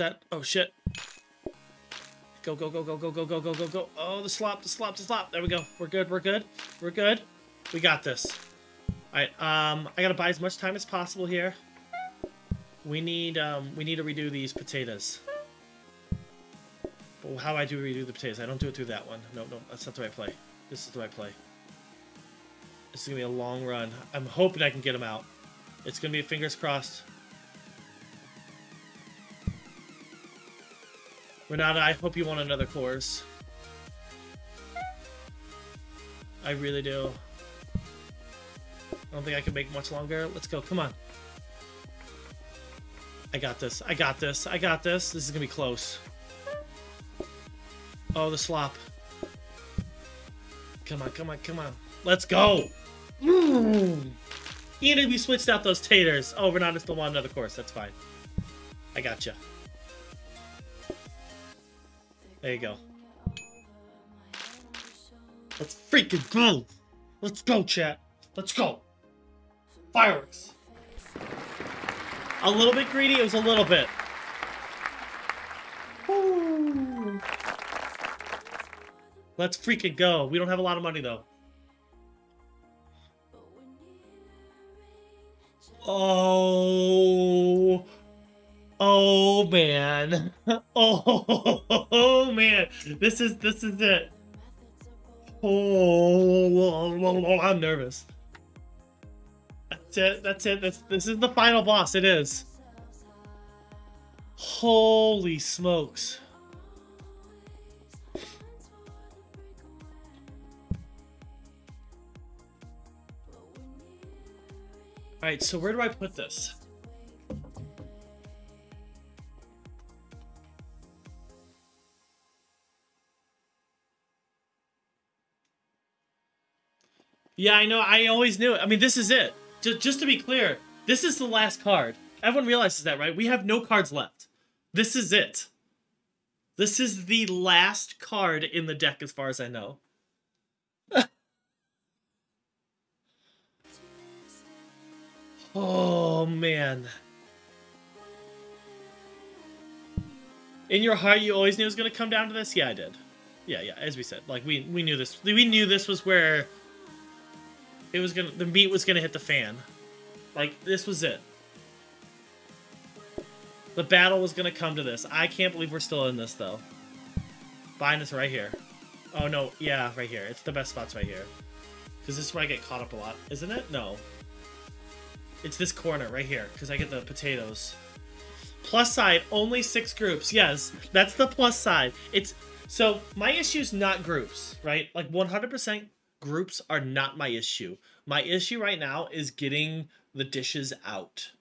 S1: That? Oh shit. Go, go, go, go, go, go, go, go, go, go. Oh, the slop, the slop, the slop. There we go. We're good, we're good. We're good. We got this. Alright, um, I gotta buy as much time as possible here. We need, um, we need to redo these potatoes. But how I do redo the potatoes? I don't do it through that one. No, no, that's not the right play. This is the right play. This is gonna be a long run. I'm hoping I can get them out. It's gonna be fingers crossed. Renata, I hope you want another course. I really do. I don't think I can make much longer. Let's go. Come on. I got this. I got this. I got this. This is going to be close. Oh, the slop. Come on, come on, come on. Let's go. Mm. Even if we switched out those taters. Oh, Renata still want another course. That's fine. I got gotcha. There you go. Let's freaking go! Let's go, chat. Let's go. Fireworks. A little bit greedy, it was a little bit. Let's freaking go. We don't have a lot of money, though. Oh... Oh man. Oh, oh man. This is this is it. Oh, I'm nervous. That's it. That's it. That's this is the final boss. It is. Holy smokes. All right, so where do I put this? Yeah, I know. I always knew it. I mean, this is it. Just, just to be clear, this is the last card. Everyone realizes that, right? We have no cards left. This is it. This is the last card in the deck as far as I know. oh, man. In your heart, you always knew it was going to come down to this? Yeah, I did. Yeah, yeah. As we said, like we we knew this. We knew this was where it was gonna. The meat was gonna hit the fan. Like this was it. The battle was gonna come to this. I can't believe we're still in this though. Buying this right here. Oh no, yeah, right here. It's the best spots right here. Because this is where I get caught up a lot, isn't it? No. It's this corner right here, because I get the potatoes. Plus side, only six groups. Yes, that's the plus side. It's so my issue is not groups, right? Like 100% groups are not my issue. My issue right now is getting the dishes out.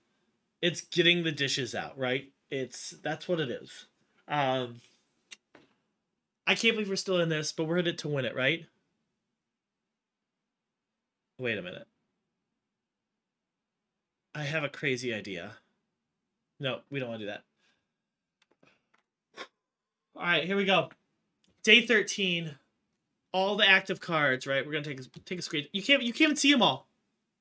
S1: It's getting the dishes out, right? It's that's what it is. Um I can't believe we're still in this, but we're it to win it, right? Wait a minute. I have a crazy idea. No, we don't want to do that. All right, here we go. Day 13. All the active cards, right? We're gonna take a, take a screen. You can't you can't even see them all.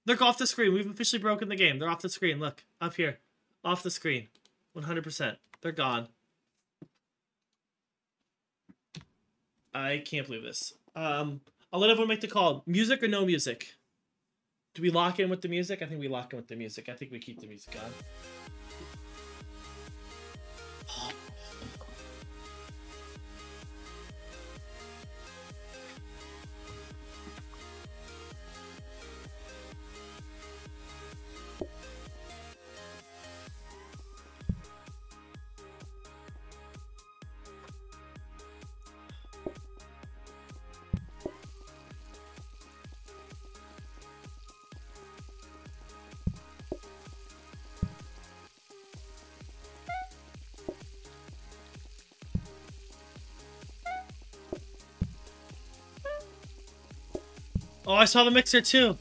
S1: They're off the screen. We've officially broken the game. They're off the screen. Look up here, off the screen, 100%. They're gone. I can't believe this. Um, I'll let everyone make the call. Music or no music? Do we lock in with the music? I think we lock in with the music. I think we keep the music on. I saw the mixer too.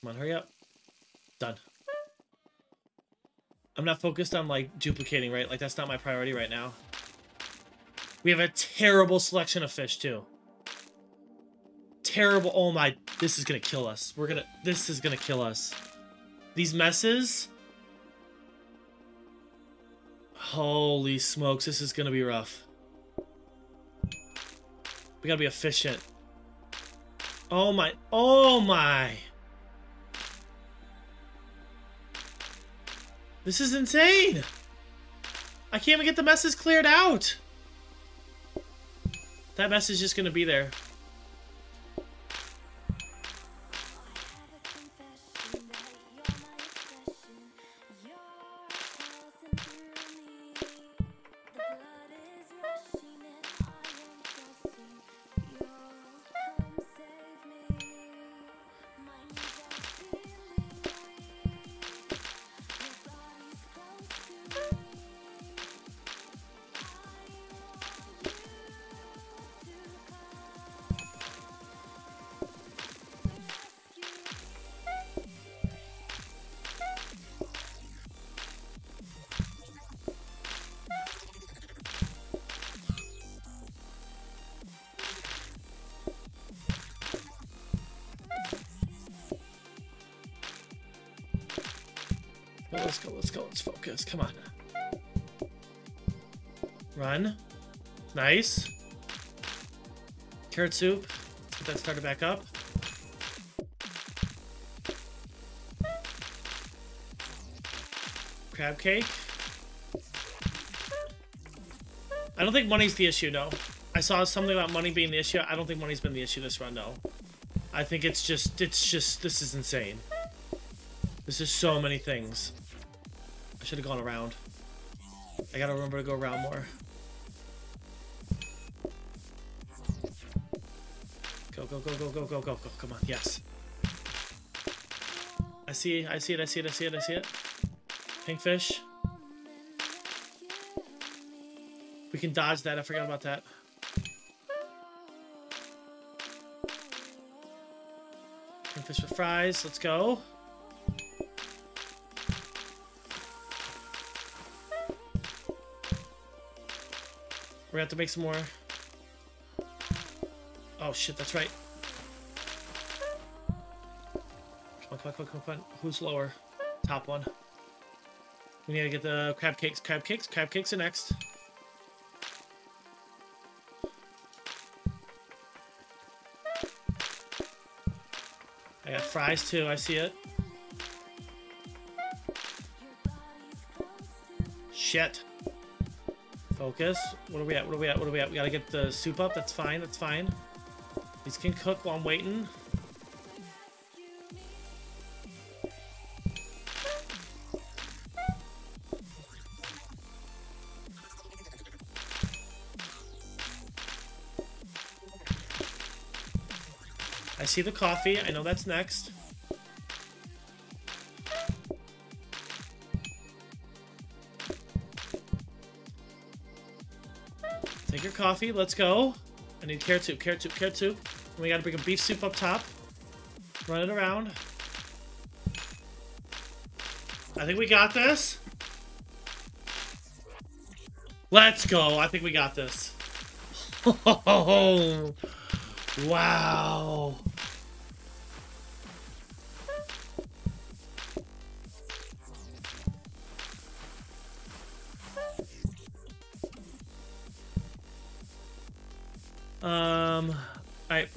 S1: Come on, hurry up. Done. I'm not focused on, like, duplicating, right? Like, that's not my priority right now. We have a terrible selection of fish, too. Terrible. Oh, my. This is gonna kill us. We're gonna... This is gonna kill us. These messes... Holy smokes, this is gonna be rough. We gotta be efficient. Oh my, oh my! This is insane! I can't even get the messes cleared out! That mess is just gonna be there. Let's focus. Come on. Run. Nice. Carrot soup. Let's get that started back up. Crab cake. I don't think money's the issue, no. I saw something about money being the issue. I don't think money's been the issue this run, no. I think it's just, it's just, this is insane. This is so many things. Should have gone around. I gotta remember to go around more. Go, go, go, go, go, go, go, go. Come on, yes. I see, I see it, I see it, I see it, I see it. Pinkfish. We can dodge that, I forgot about that. Pinkfish with fries, let's go. Gonna have to make some more. Oh shit, that's right. Come on, come on, come on, come on. Who's lower? top one. We need to get the crab cakes. Crab cakes. Crab cakes are next. I got fries too. I see it. Shit. Focus. What are we at? What are we at? What are we at? We gotta get the soup up. That's fine. That's fine. These can cook while I'm waiting. I see the coffee. I know that's next. Coffee. Let's go. I need carrot soup, carrot soup, carrot soup. And we gotta bring a beef soup up top. Run it around. I think we got this. Let's go. I think we got this. Oh, wow.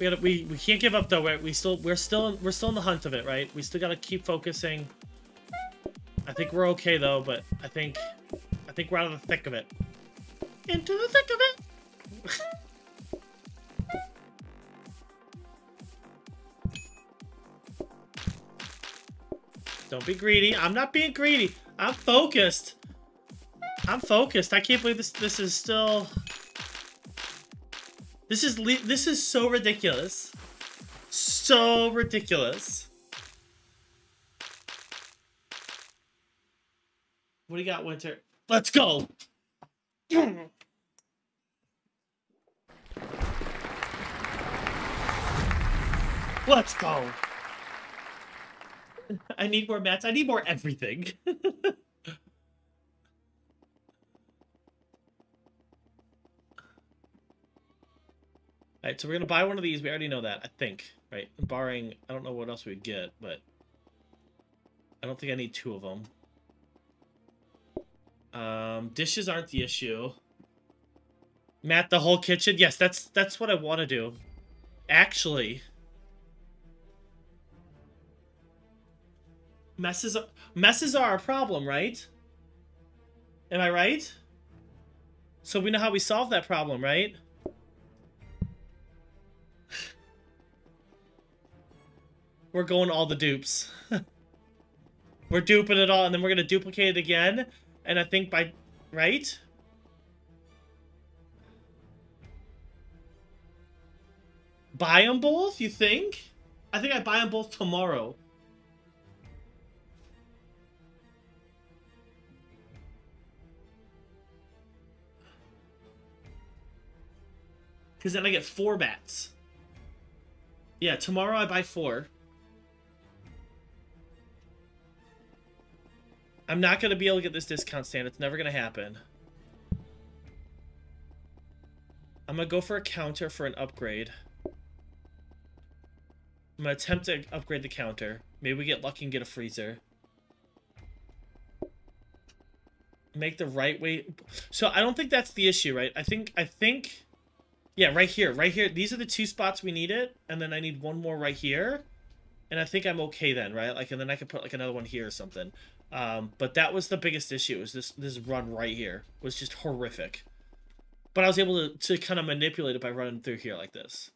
S1: We gotta, we we can't give up though. We're, we still we're still we're still in the hunt of it, right? We still gotta keep focusing. I think we're okay though, but I think I think we're out of the thick of it. Into the thick of it. Don't be greedy. I'm not being greedy. I'm focused. I'm focused. I can't believe this. This is still. This is this is so ridiculous. So ridiculous. What do you got, Winter? Let's go. Let's go. I need more mats. I need more everything. Alright, so we're gonna buy one of these. We already know that, I think. Right? Barring, I don't know what else we'd get, but... I don't think I need two of them. Um, dishes aren't the issue. Matt, the whole kitchen? Yes, that's that's what I want to do. Actually. Messes, messes are a problem, right? Am I right? So we know how we solve that problem, right? We're going all the dupes. We're duping it all, and then we're going to duplicate it again. And I think by... Right? Buy them both, you think? I think I buy them both tomorrow. Because then I get four bats. Yeah, tomorrow I buy four. I'm not going to be able to get this discount stand. It's never going to happen. I'm going to go for a counter for an upgrade. I'm going to attempt to upgrade the counter. Maybe we get lucky and get a freezer. Make the right way. So I don't think that's the issue, right? I think, I think, yeah, right here, right here. These are the two spots we need it. And then I need one more right here. And I think I'm okay then, right? Like, and then I can put like another one here or something. Um, but that was the biggest issue. Was this this run right here was just horrific. But I was able to to kind of manipulate it by running through here like this.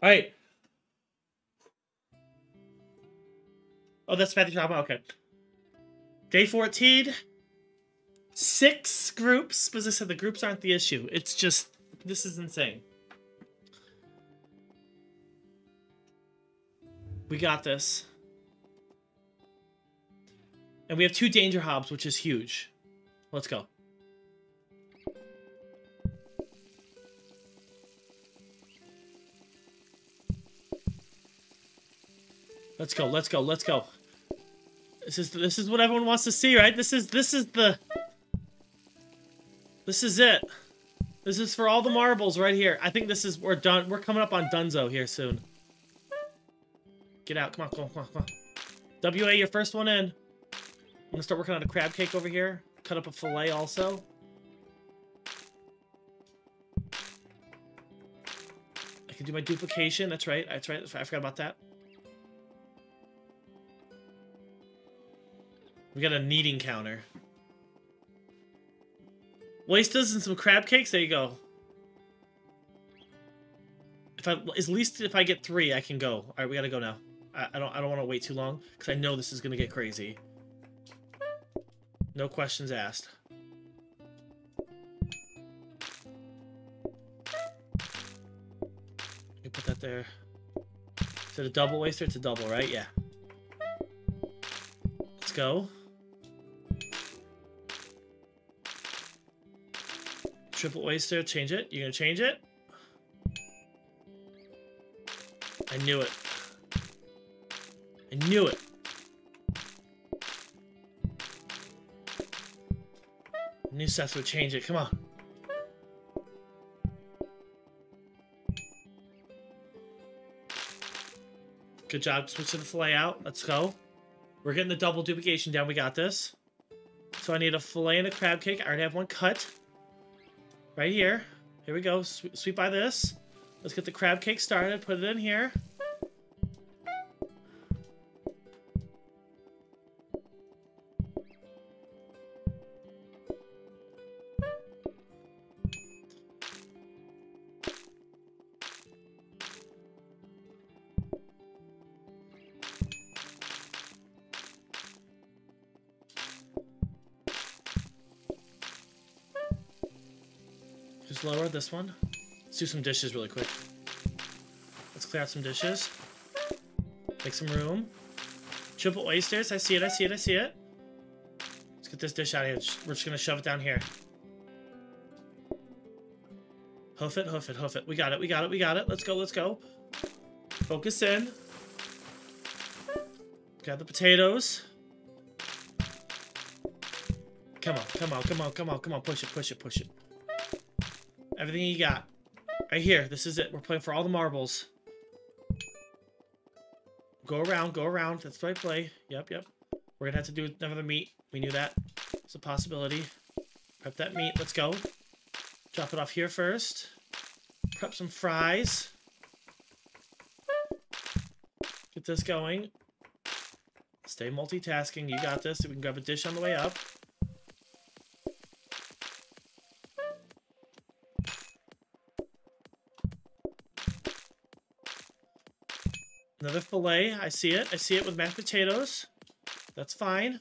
S1: All right. Oh, that's Matthew Trauma. Okay. Day 14. Six groups. But as I said, the groups aren't the issue. It's just, this is insane. We got this. And we have two danger hobs, which is huge. Let's go. Let's go, let's go, let's go. This is this is what everyone wants to see, right? This is this is the This is it. This is for all the marbles right here. I think this is we're done. We're coming up on Dunzo here soon. Get out. Come on, come on, come on, come on. WA, your first one in. Gonna start working on a crab cake over here. Cut up a fillet also. I can do my duplication. That's right. That's right. I forgot about that. We got a kneading counter. Oysters and some crab cakes. There you go. If I, at least if I get three, I can go. All right, we gotta go now. I, I don't, I don't want to wait too long because I know this is gonna get crazy. No questions asked. You put that there. Is it a double oyster? It's a double, right? Yeah. Let's go. Triple oyster, change it. You're gonna change it? I knew it. I knew it. I knew Seth would change it. Come on. Good job switching the fillet out. Let's go. We're getting the double duplication down. We got this. So I need a fillet and a crab cake. I already have one cut. Right here. Here we go. Sweep by this. Let's get the crab cake started. Put it in here. Just lower this one. Let's do some dishes really quick. Let's clear out some dishes. Make some room. Triple oysters. I see it, I see it, I see it. Let's get this dish out of here. We're just gonna shove it down here. Hoof it, hoof it, hoof it. We got it, we got it, we got it. Let's go, let's go. Focus in. Got the potatoes. Come on, come on, come on, come on, come on. Push it, push it, push it. Everything you got. Right here. This is it. We're playing for all the marbles. Go around, go around. That's the right play. Yep, yep. We're gonna have to do another meat. We knew that. It's a possibility. Prep that meat. Let's go. Drop it off here first. Prep some fries. Get this going. Stay multitasking. You got this. We can grab a dish on the way up. Another filet. I see it. I see it with mashed potatoes. That's fine.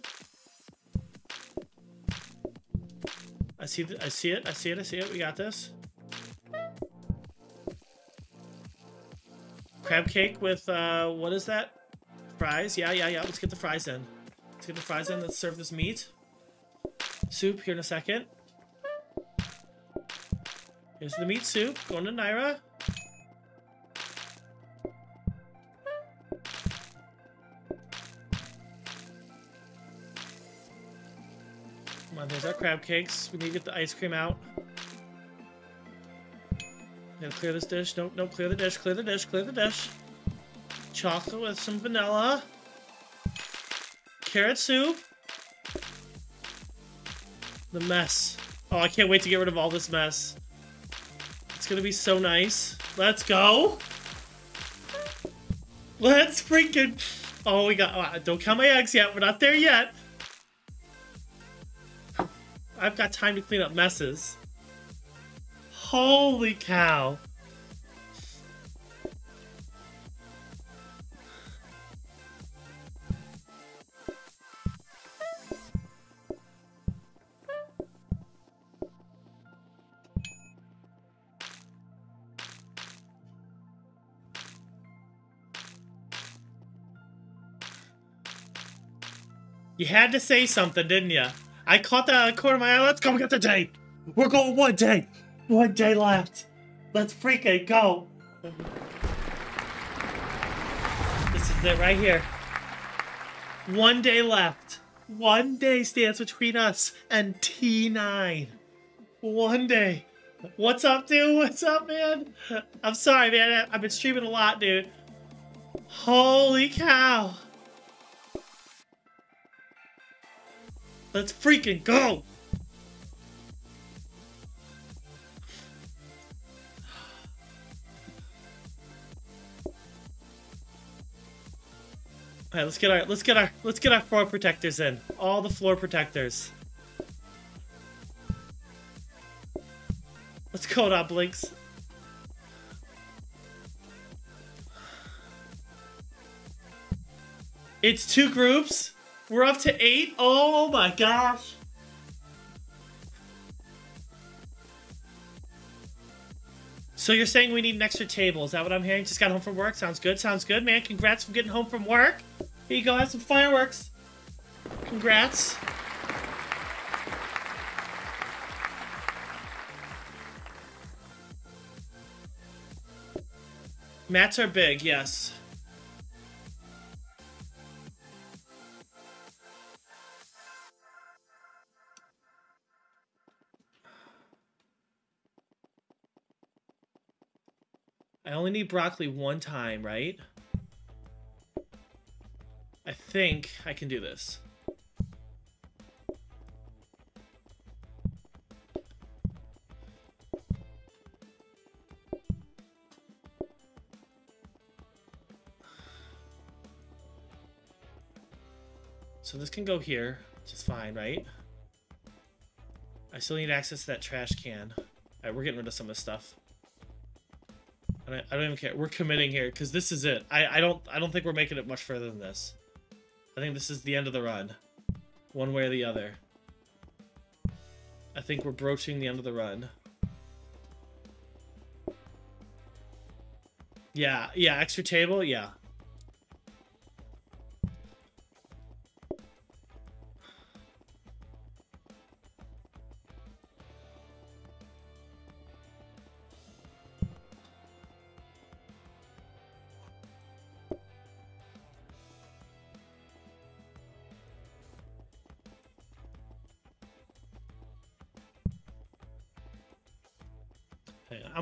S1: I see I see it. I see it. I see it. We got this. Crab cake with, uh, what is that? Fries? Yeah, yeah, yeah. Let's get the fries in. Let's get the fries in. Let's serve this meat. Soup here in a second. Here's the meat soup. Going to Naira. Crab cakes. We need to get the ice cream out. Gotta clear this dish. Nope, nope, clear the dish, clear the dish, clear the dish. Chocolate with some vanilla. Carrot soup. The mess. Oh, I can't wait to get rid of all this mess. It's gonna be so nice. Let's go. Let's freaking... Oh, we got... Oh, don't count my eggs yet. We're not there yet. I've got time to clean up messes. Holy cow. You had to say something, didn't you? I caught that out of the corner of my eye. Let's go get the day. We're going one day. One day left. Let's freaking go. This is it right here. One day left. One day stands between us and T9. One day. What's up, dude? What's up, man? I'm sorry, man. I've been streaming a lot, dude. Holy cow. Let's freaking go! Alright, let's get our let's get our let's get our floor protectors in. All the floor protectors. Let's go, now, Blinks. It's two groups. We're up to eight. Oh my gosh. So you're saying we need an extra table. Is that what I'm hearing? Just got home from work. Sounds good. Sounds good, man. Congrats for getting home from work. Here you go. Have some fireworks. Congrats. Mats are big, yes. I only need broccoli one time, right? I think I can do this. So this can go here, which is fine, right? I still need access to that trash can. Alright, we're getting rid of some of this stuff. I don't even care. We're committing here because this is it. I, I don't I don't think we're making it much further than this. I think this is the end of the run. One way or the other. I think we're broaching the end of the run. Yeah, yeah, extra table, yeah.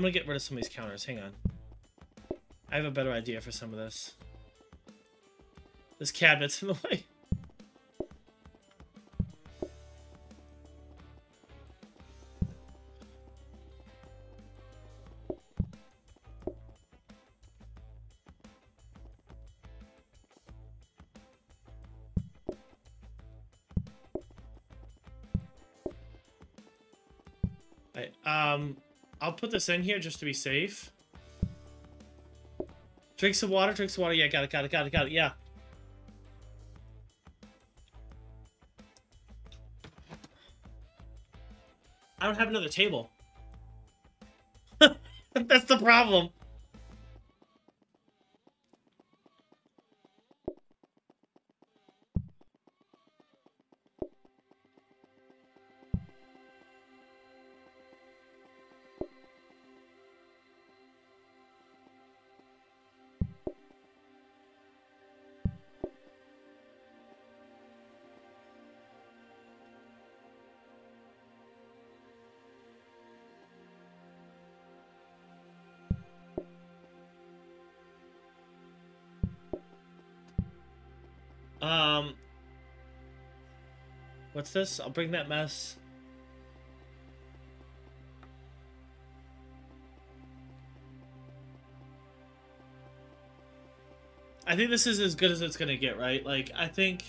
S1: I'm gonna get rid of some of these counters. Hang on. I have a better idea for some of this. This cabinet's in the way. um I'll put this in here just to be safe. Drink some water, drink some water. Yeah, got it, got it, got it, got it. Yeah. I don't have another table. That's the problem. What's this? I'll bring that mess. I think this is as good as it's gonna get, right? Like, I think...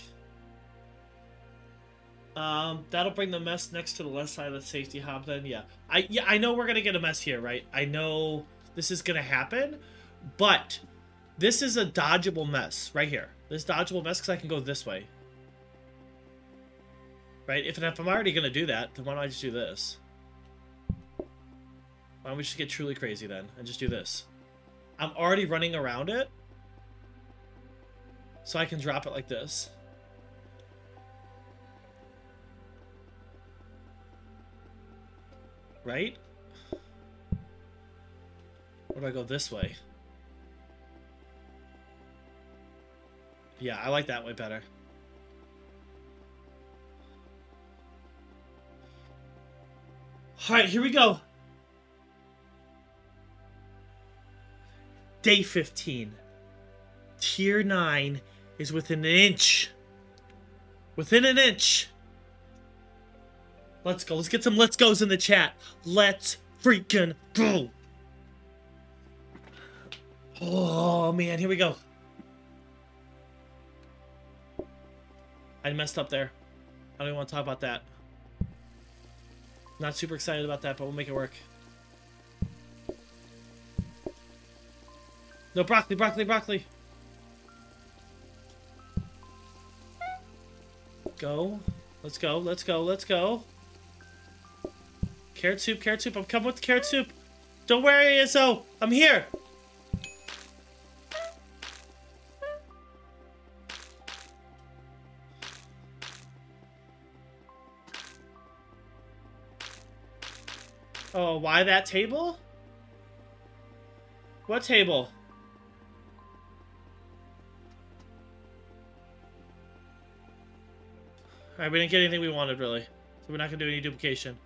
S1: Um, that'll bring the mess next to the left side of the safety hob then, yeah. I, yeah, I know we're gonna get a mess here, right? I know this is gonna happen, but this is a dodgeable mess right here. This dodgeable mess because I can go this way. Right? If, if I'm already going to do that, then why don't I just do this? Why don't we just get truly crazy then and just do this? I'm already running around it. So I can drop it like this. Right? Or do I go this way? Yeah, I like that way better. Alright, here we go. Day 15. Tier 9 is within an inch. Within an inch. Let's go. Let's get some let's goes in the chat. Let's freaking go. Oh man, here we go. I messed up there. I don't even want to talk about that. Not super excited about that, but we'll make it work. No, broccoli, broccoli, broccoli. Go. Let's go, let's go, let's go. Carrot soup, carrot soup. I'm coming with the carrot soup. Don't worry, ISO. I'm here. Oh, why that table? What table? Alright, we didn't get anything we wanted, really. So we're not going to do any duplication.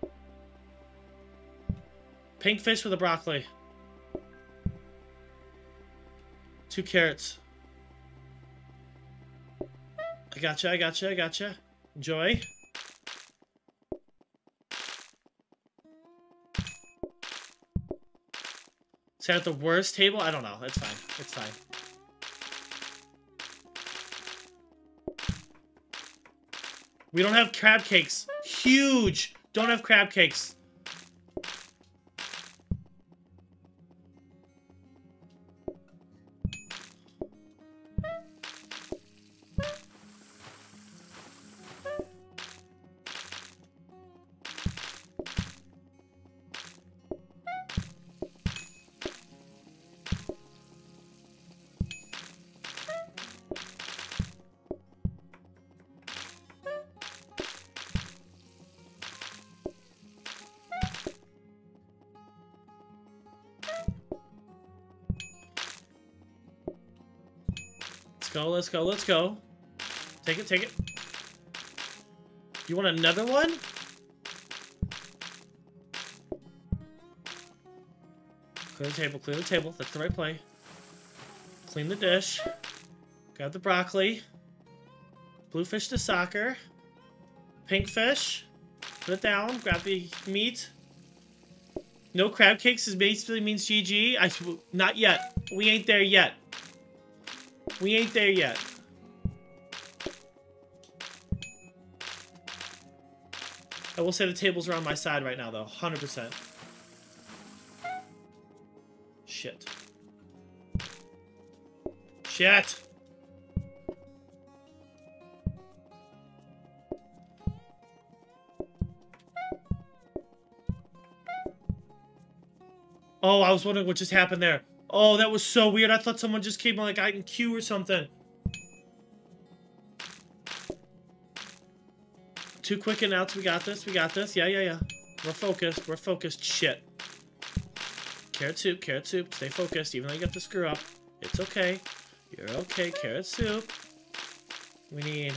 S1: Pink fish with a broccoli. Two carrots. I gotcha, I gotcha, I gotcha. Enjoy. Is that the worst table? I don't know. It's fine. It's fine. We don't have crab cakes. Huge. Don't have crab cakes. Let's go, let's go. Take it, take it. You want another one? Clear the table, clear the table. That's the right play. Clean the dish. Grab the broccoli. Blue fish to soccer. Pink fish. Put it down. Grab the meat. No crab cakes is basically means GG. I not yet. We ain't there yet. We ain't there yet. I will say the tables are on my side right now, though. 100%. Shit. Shit! Oh, I was wondering what just happened there. Oh, that was so weird. I thought someone just came like item Q or something. Two quick and outs. We got this. We got this. Yeah, yeah, yeah. We're focused. We're focused. Shit. Carrot soup. Carrot soup. Stay focused. Even though you got the screw up. It's okay. You're okay. Carrot soup. We need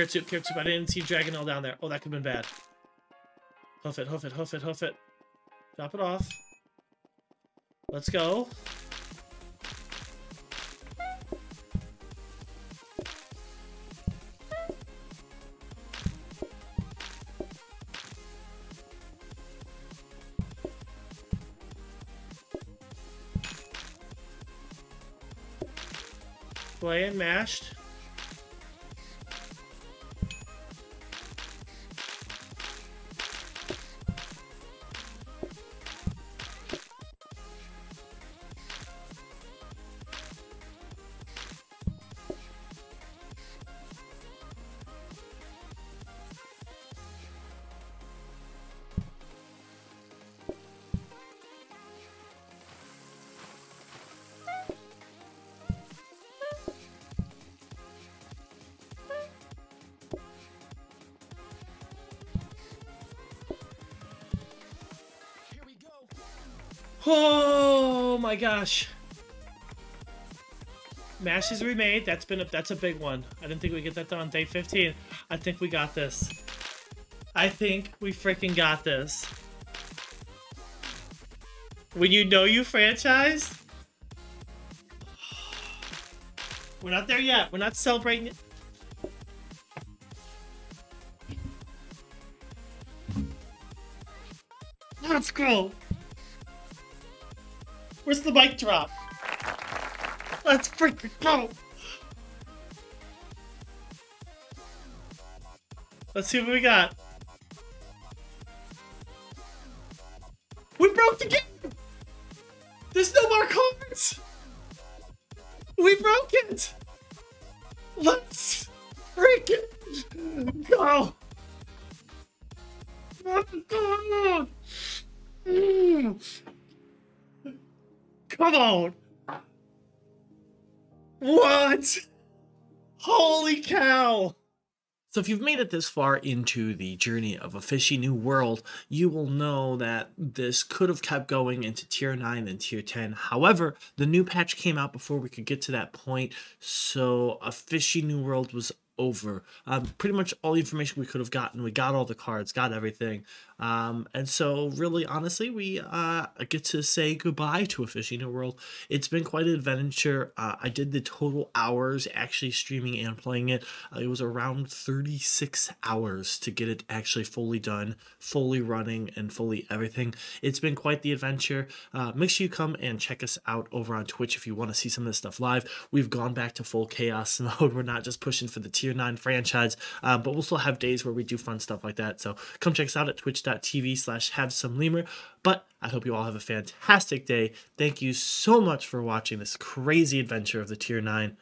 S1: carrot soup, carrot soup. I didn't see Dragonelle down there. Oh, that could have been bad. Hoof it, hoof it, hoof it, hoof it. Drop it off. Let's go. Play and mashed. Oh my gosh. Mash is remade. That's been a, that's a big one. I didn't think we'd get that done on day 15. I think we got this. I think we freaking got this. When you know you franchise, we're not there yet. We're not celebrating it. Let's go. The mic drop? Let's freaking go. Let's see what we got. You've made it this far into the journey of a fishy new world, you will know that this could have kept going into tier 9 and tier 10. However, the new patch came out before we could get to that point, so a fishy new world was over. Um, pretty much all the information we could have gotten. We got all the cards, got everything. Um, and so, really, honestly, we uh, get to say goodbye to a Fishy New World. It's been quite an adventure. Uh, I did the total hours actually streaming and playing it. Uh, it was around 36 hours to get it actually fully done, fully running, and fully everything. It's been quite the adventure. Uh, make sure you come and check us out over on Twitch if you want to see some of this stuff live. We've gone back to full chaos mode. We're not just pushing for the tier 9 franchise, uh, but we'll still have days where we do fun stuff like that. So come check us out at twitch.tv twitch.tv slash have some lemur. But I hope you all have a fantastic day. Thank you so much for watching this crazy adventure of the Tier 9,